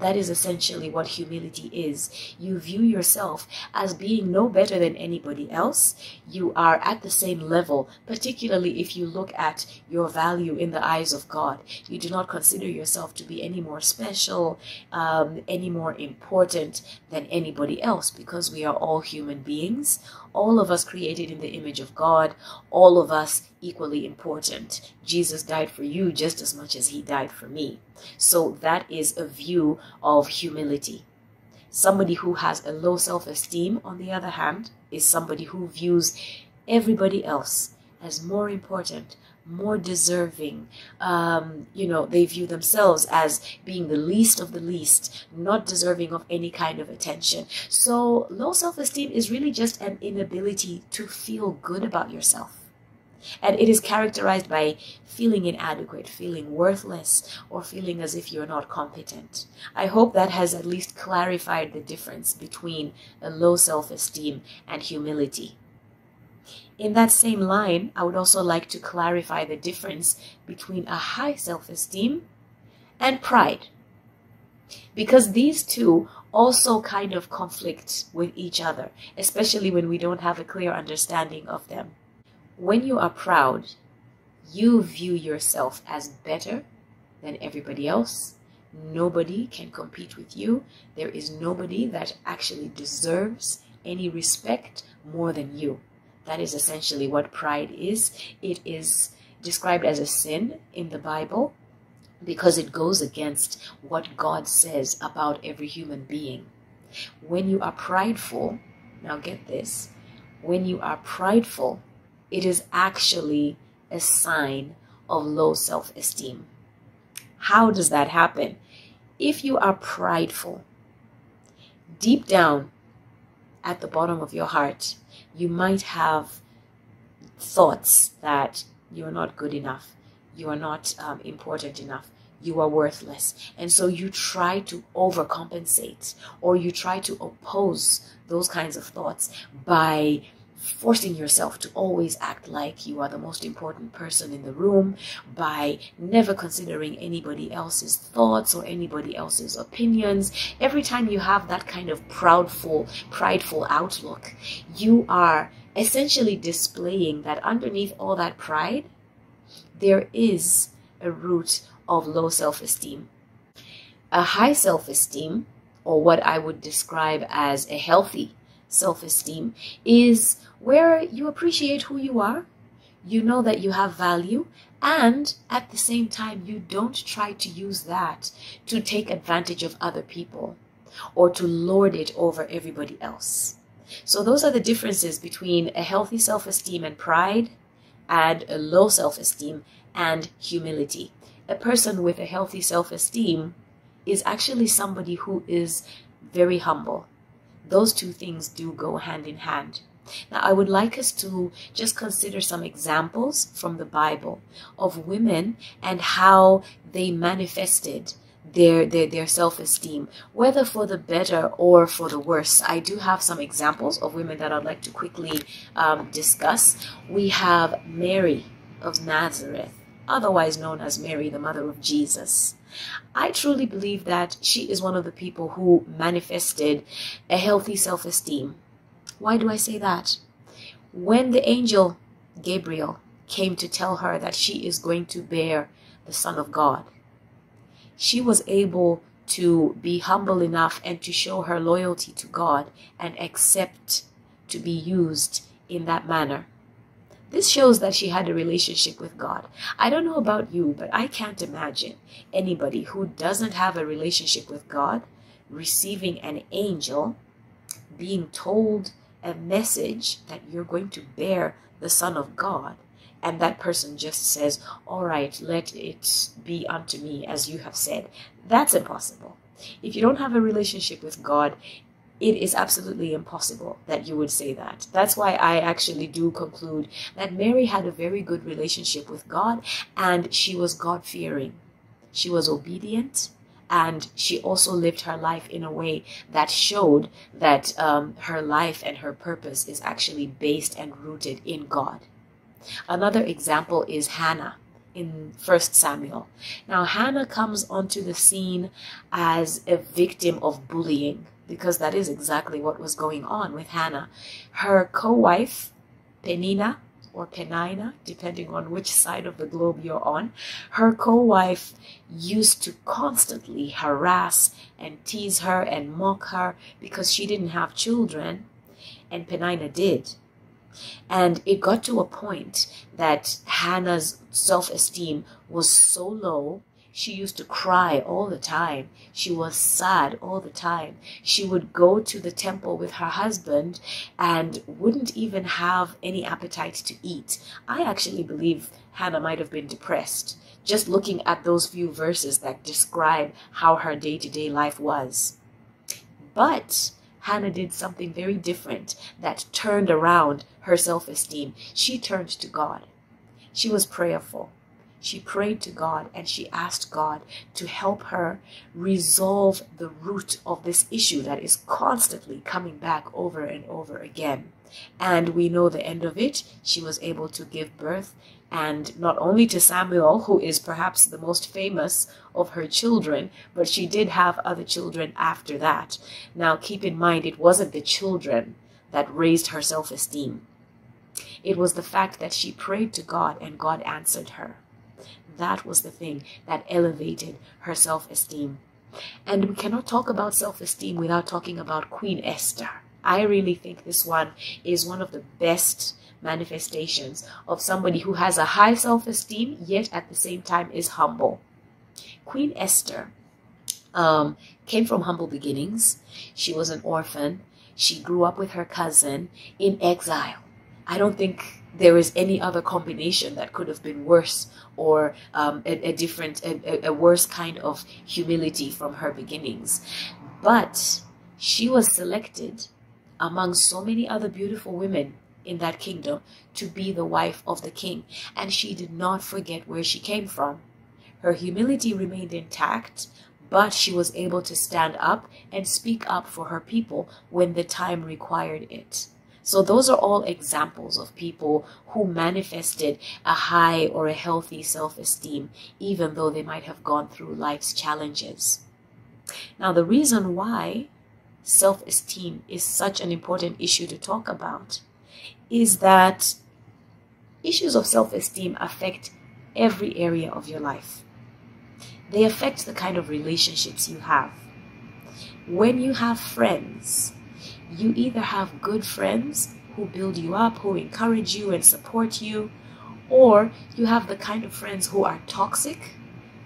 That is essentially what humility is. You view yourself as being no better than anybody else. You are at the same level, particularly if you look at your value in the eyes of God. You do not consider yourself to be any more special, um, any more important than anybody else because we are all human beings all of us created in the image of God, all of us equally important. Jesus died for you just as much as he died for me. So that is a view of humility. Somebody who has a low self esteem, on the other hand, is somebody who views everybody else as more important, more deserving. Um, you know, they view themselves as being the least of the least, not deserving of any kind of attention. So, low self esteem is really just an inability to feel good about yourself. And it is characterized by feeling inadequate, feeling worthless, or feeling as if you're not competent. I hope that has at least clarified the difference between a low self esteem and humility. In that same line, I would also like to clarify the difference between a high self esteem and pride. Because these two also kind of conflict with each other, especially when we don't have a clear understanding of them. When you are proud, you view yourself as better than everybody else. Nobody can compete with you. There is nobody that actually deserves any respect more than you. That is essentially what pride is. It is described as a sin in the Bible because it goes against what God says about every human being. When you are prideful, now get this, when you are prideful, it is actually a sign of low self esteem. How does that happen? If you are prideful, deep down at the bottom of your heart, you might have thoughts that you are not good enough, you are not um, important enough, you are worthless. And so you try to overcompensate or you try to oppose those kinds of thoughts by forcing yourself to always act like you are the most important person in the room by never considering anybody else's thoughts or anybody else's opinions. Every time you have that kind of proudful prideful outlook you are essentially displaying that underneath all that pride there is a root of low self-esteem. A high self-esteem or what i would describe as a healthy self-esteem is where you appreciate who you are, you know that you have value, and at the same time, you don't try to use that to take advantage of other people or to lord it over everybody else. So, those are the differences between a healthy self esteem and pride, and a low self esteem and humility. A person with a healthy self esteem is actually somebody who is very humble. Those two things do go hand in hand. Now, I would like us to just consider some examples from the Bible of women and how they manifested their their, their self-esteem, whether for the better or for the worse. I do have some examples of women that I'd like to quickly um, discuss. We have Mary of Nazareth, otherwise known as Mary, the mother of Jesus. I truly believe that she is one of the people who manifested a healthy self-esteem why do I say that? When the angel Gabriel came to tell her that she is going to bear the Son of God, she was able to be humble enough and to show her loyalty to God and accept to be used in that manner. This shows that she had a relationship with God. I don't know about you, but I can't imagine anybody who doesn't have a relationship with God receiving an angel being told a message that you're going to bear the Son of God, and that person just says, All right, let it be unto me as you have said, that's impossible. If you don't have a relationship with God, it is absolutely impossible that you would say that. That's why I actually do conclude that Mary had a very good relationship with God and she was God fearing. She was obedient and she also lived her life in a way that showed that um, her life and her purpose is actually based and rooted in God. Another example is Hannah in First Samuel. Now, Hannah comes onto the scene as a victim of bullying because that is exactly what was going on with Hannah. Her co wife, Penina, or Penina, depending on which side of the globe you're on, her co wife used to constantly harass and tease her and mock her because she didn't have children, and Penina did. And it got to a point that Hannah's self esteem was so low she used to cry all the time. She was sad all the time. She would go to the temple with her husband and wouldn't even have any appetite to eat. I actually believe Hannah might have been depressed just looking at those few verses that describe how her day to day life was. But Hannah did something very different that turned around her self esteem. She turned to God. She was prayerful she prayed to God and she asked God to help her resolve the root of this issue that is constantly coming back over and over again. And we know the end of it. She was able to give birth and not only to Samuel, who is perhaps the most famous of her children, but she did have other children after that. Now, keep in mind, it wasn't the children that raised her self esteem, it was the fact that she prayed to God and God answered her. That was the thing that elevated her self esteem. And we cannot talk about self esteem without talking about Queen Esther. I really think this one is one of the best manifestations of somebody who has a high self esteem, yet at the same time is humble. Queen Esther um, came from humble beginnings. She was an orphan. She grew up with her cousin in exile. I don't think there is any other combination that could have been worse or um, a, a, different, a, a worse kind of humility from her beginnings. But she was selected among so many other beautiful women in that kingdom to be the wife of the king. And she did not forget where she came from. Her humility remained intact, but she was able to stand up and speak up for her people when the time required it. So those are all examples of people who manifested a high or a healthy self-esteem, even though they might have gone through life's challenges. Now, the reason why self-esteem is such an important issue to talk about is that issues of self-esteem affect every area of your life. They affect the kind of relationships you have. When you have friends, you either have good friends who build you up, who encourage you and support you, or you have the kind of friends who are toxic,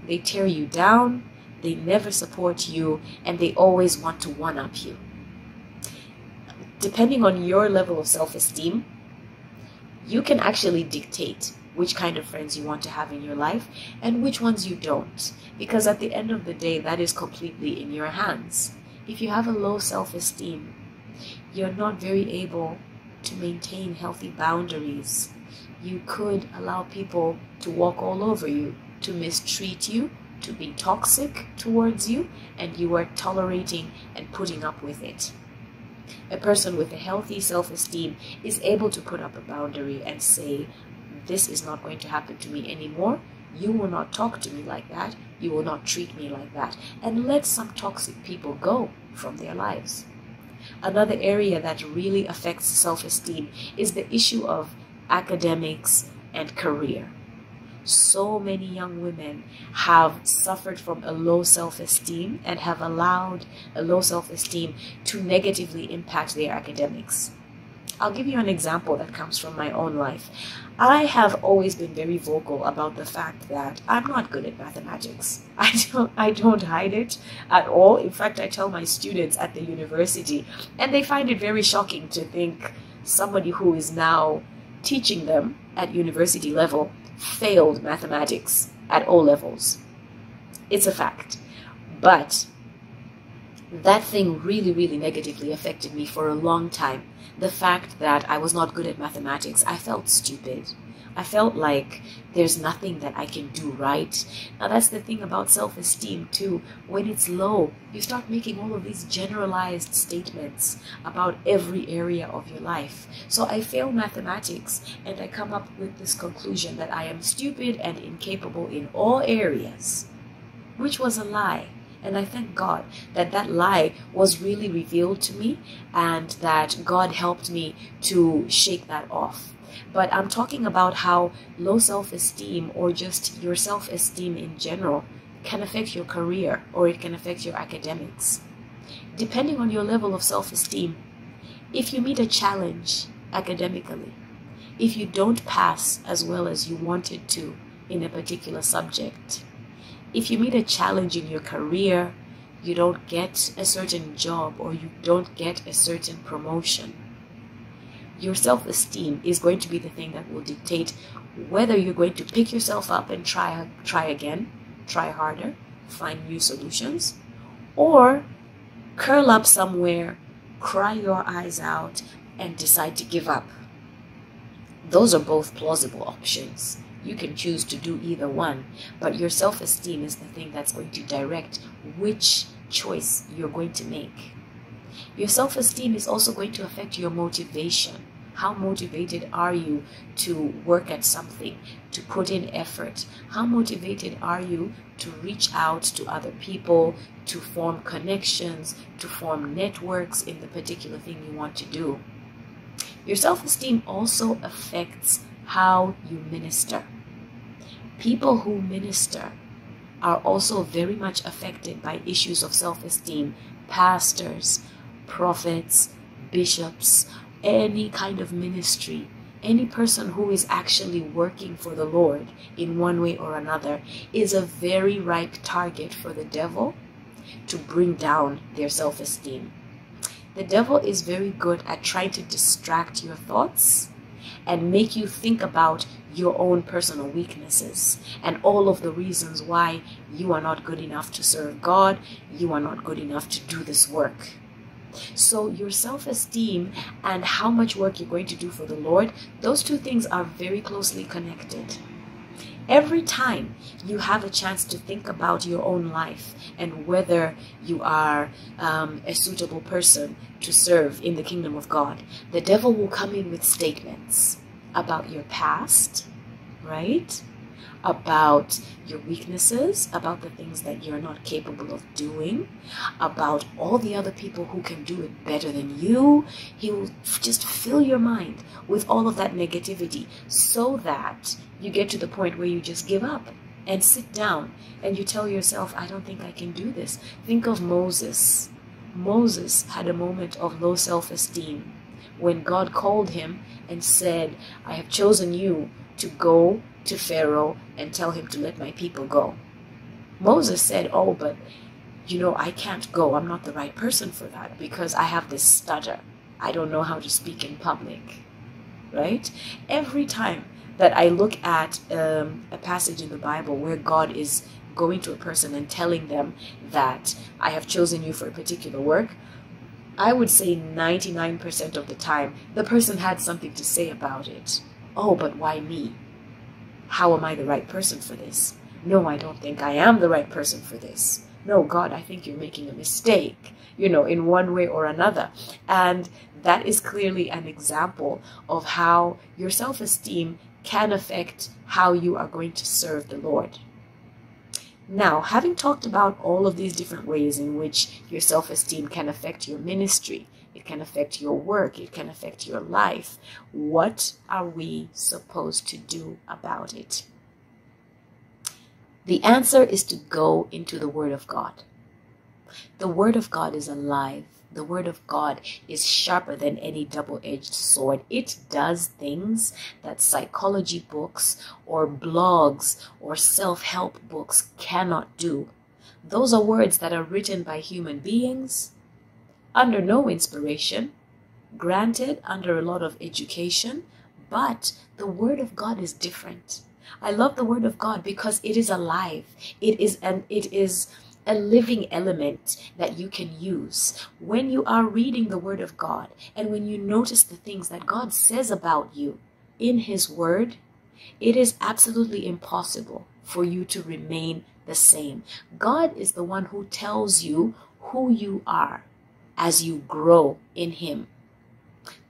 they tear you down, they never support you, and they always want to one up you. Depending on your level of self esteem, you can actually dictate which kind of friends you want to have in your life and which ones you don't. Because at the end of the day, that is completely in your hands. If you have a low self esteem, you're not very able to maintain healthy boundaries. You could allow people to walk all over you, to mistreat you, to be toxic towards you, and you are tolerating and putting up with it. A person with a healthy self esteem is able to put up a boundary and say, This is not going to happen to me anymore. You will not talk to me like that. You will not treat me like that. And let some toxic people go from their lives. Another area that really affects self esteem is the issue of academics and career. So many young women have suffered from a low self esteem and have allowed a low self esteem to negatively impact their academics. I'll give you an example that comes from my own life. I have always been very vocal about the fact that I'm not good at mathematics. I don't I don't hide it at all. In fact, I tell my students at the university and they find it very shocking to think somebody who is now teaching them at university level failed mathematics at all levels. It's a fact. But that thing really, really negatively affected me for a long time. The fact that I was not good at mathematics, I felt stupid. I felt like there's nothing that I can do right. Now, that's the thing about self esteem, too. When it's low, you start making all of these generalized statements about every area of your life. So, I fail mathematics and I come up with this conclusion that I am stupid and incapable in all areas, which was a lie. And I thank God that that lie was really revealed to me and that God helped me to shake that off. But I'm talking about how low self esteem or just your self esteem in general can affect your career or it can affect your academics. Depending on your level of self esteem, if you meet a challenge academically, if you don't pass as well as you wanted to in a particular subject, if you meet a challenge in your career, you don't get a certain job or you don't get a certain promotion, your self esteem is going to be the thing that will dictate whether you're going to pick yourself up and try, try again, try harder, find new solutions, or curl up somewhere, cry your eyes out, and decide to give up. Those are both plausible options. You can choose to do either one, but your self esteem is the thing that's going to direct which choice you're going to make. Your self esteem is also going to affect your motivation. How motivated are you to work at something, to put in effort? How motivated are you to reach out to other people, to form connections, to form networks in the particular thing you want to do? Your self esteem also affects how you minister. People who minister are also very much affected by issues of self esteem. Pastors, prophets, bishops, any kind of ministry, any person who is actually working for the Lord in one way or another is a very ripe target for the devil to bring down their self esteem. The devil is very good at trying to distract your thoughts and make you think about your own personal weaknesses and all of the reasons why you are not good enough to serve God, you are not good enough to do this work. So, your self esteem and how much work you're going to do for the Lord, those two things are very closely connected. Every time you have a chance to think about your own life and whether you are um, a suitable person to serve in the kingdom of God, the devil will come in with statements about your past, right? about your weaknesses, about the things that you're not capable of doing, about all the other people who can do it better than you. He will just fill your mind with all of that negativity so that you get to the point where you just give up and sit down and you tell yourself, I don't think I can do this. Think of Moses. Moses had a moment of low self esteem when God called him and said, I have chosen you to go to Pharaoh and tell him to let my people go. Moses said, Oh, but you know, I can't go. I'm not the right person for that because I have this stutter. I don't know how to speak in public. Right? Every time that I look at um, a passage in the Bible where God is going to a person and telling them that I have chosen you for a particular work, I would say 99% of the time the person had something to say about it. Oh, but why me? How am I the right person for this? No, I don't think I am the right person for this. No, God, I think you're making a mistake, you know, in one way or another. And that is clearly an example of how your self esteem can affect how you are going to serve the Lord. Now, having talked about all of these different ways in which your self esteem can affect your ministry, it can affect your work, it can affect your life. What are we supposed to do about it? The answer is to go into the Word of God. The Word of God is alive. The Word of God is sharper than any double edged sword. It does things that psychology books or blogs or self help books cannot do. Those are words that are written by human beings under no inspiration, granted under a lot of education, but the Word of God is different. I love the Word of God because it is alive. It is and it is a living element that you can use when you are reading the Word of God and when you notice the things that God says about you in His Word, it is absolutely impossible for you to remain the same. God is the one who tells you who you are as you grow in Him.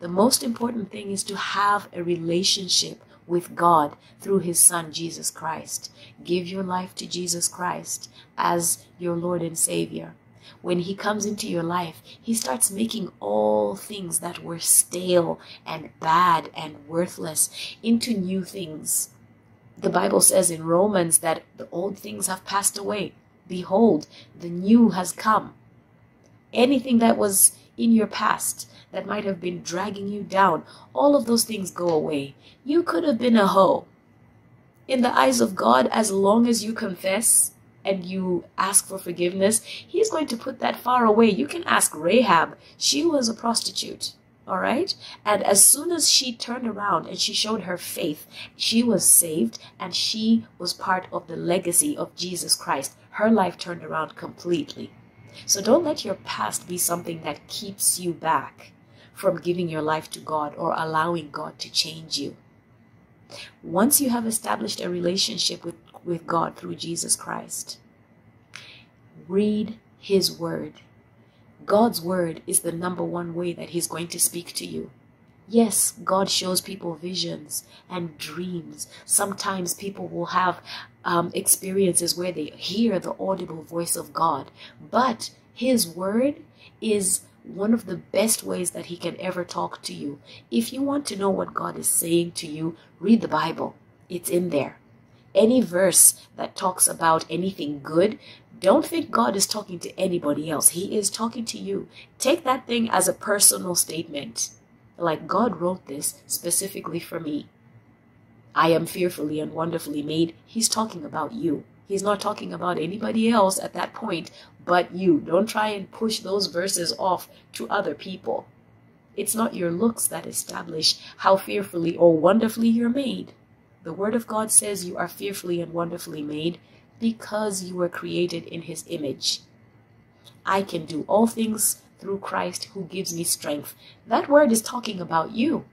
The most important thing is to have a relationship with God through His Son, Jesus Christ. Give your life to Jesus Christ as your Lord and Savior. When He comes into your life, He starts making all things that were stale and bad and worthless into new things. The Bible says in Romans that the old things have passed away. Behold, the new has come. Anything that was in your past that might have been dragging you down, all of those things go away. You could have been a hoe. In the eyes of God, as long as you confess and you ask for forgiveness, He's going to put that far away. You can ask Rahab. She was a prostitute. All right. And as soon as she turned around and she showed her faith, she was saved and she was part of the legacy of Jesus Christ. Her life turned around completely. So don't let your past be something that keeps you back from giving your life to God or allowing God to change you. Once you have established a relationship with, with God through Jesus Christ, read His Word. God's Word is the number one way that He's going to speak to you. Yes, God shows people visions and dreams. Sometimes people will have um, experiences where they hear the audible voice of God, but His Word is one of the best ways that He can ever talk to you. If you want to know what God is saying to you, read the Bible, it's in there. Any verse that talks about anything good, don't think God is talking to anybody else. He is talking to you. Take that thing as a personal statement. Like God wrote this specifically for me. I am fearfully and wonderfully made. He's talking about you. He's not talking about anybody else at that point but you. Don't try and push those verses off to other people. It's not your looks that establish how fearfully or wonderfully you're made. The Word of God says you are fearfully and wonderfully made because you were created in His image. I can do all things through Christ who gives me strength. That word is talking about you.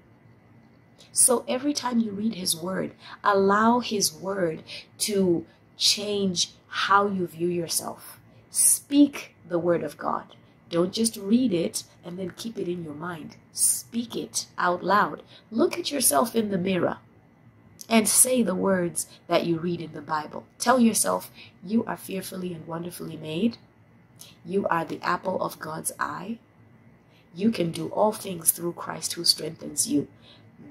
So every time you read His Word, allow His Word to change how you view yourself. Speak the Word of God. Don't just read it and then keep it in your mind. Speak it out loud. Look at yourself in the mirror and say the words that you read in the Bible. Tell yourself, You are fearfully and wonderfully made. You are the apple of God's eye. You can do all things through Christ who strengthens you.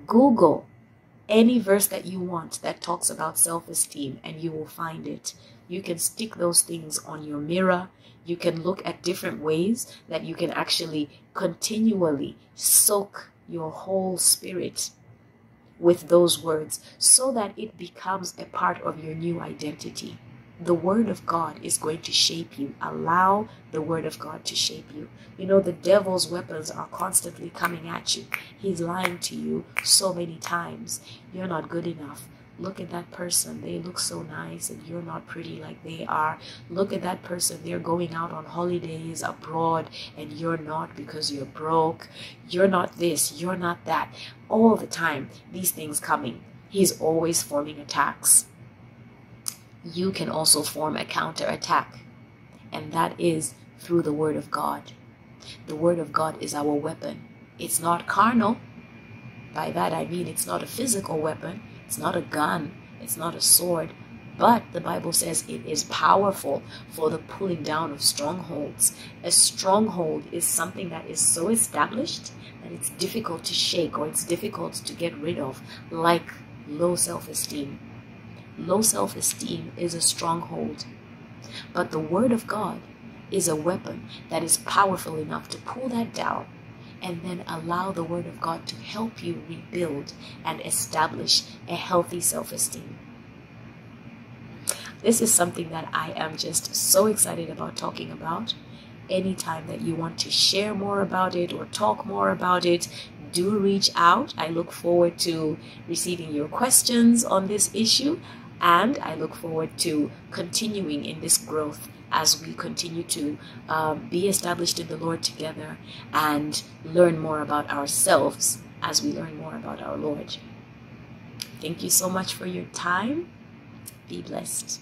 Google any verse that you want that talks about self esteem and you will find it. You can stick those things on your mirror. You can look at different ways that you can actually continually soak your whole spirit with those words so that it becomes a part of your new identity. The Word of God is going to shape you. Allow the Word of God to shape you. You know, the devil's weapons are constantly coming at you. He's lying to you so many times. You're not good enough. Look at that person. They look so nice and you're not pretty like they are. Look at that person. They're going out on holidays abroad and you're not because you're broke. You're not this. You're not that. All the time, these things coming. He's always forming attacks. You can also form a counter attack, and that is through the Word of God. The Word of God is our weapon. It's not carnal. By that I mean it's not a physical weapon, it's not a gun, it's not a sword, but the Bible says it is powerful for the pulling down of strongholds. A stronghold is something that is so established that it's difficult to shake or it's difficult to get rid of, like low self esteem. Low self esteem is a stronghold, but the Word of God is a weapon that is powerful enough to pull that down and then allow the Word of God to help you rebuild and establish a healthy self esteem. This is something that I am just so excited about talking about. Anytime that you want to share more about it or talk more about it, do reach out. I look forward to receiving your questions on this issue and I look forward to continuing in this growth as we continue to um, be established in the Lord together and learn more about ourselves as we learn more about our Lord. Thank you so much for your time. Be blessed.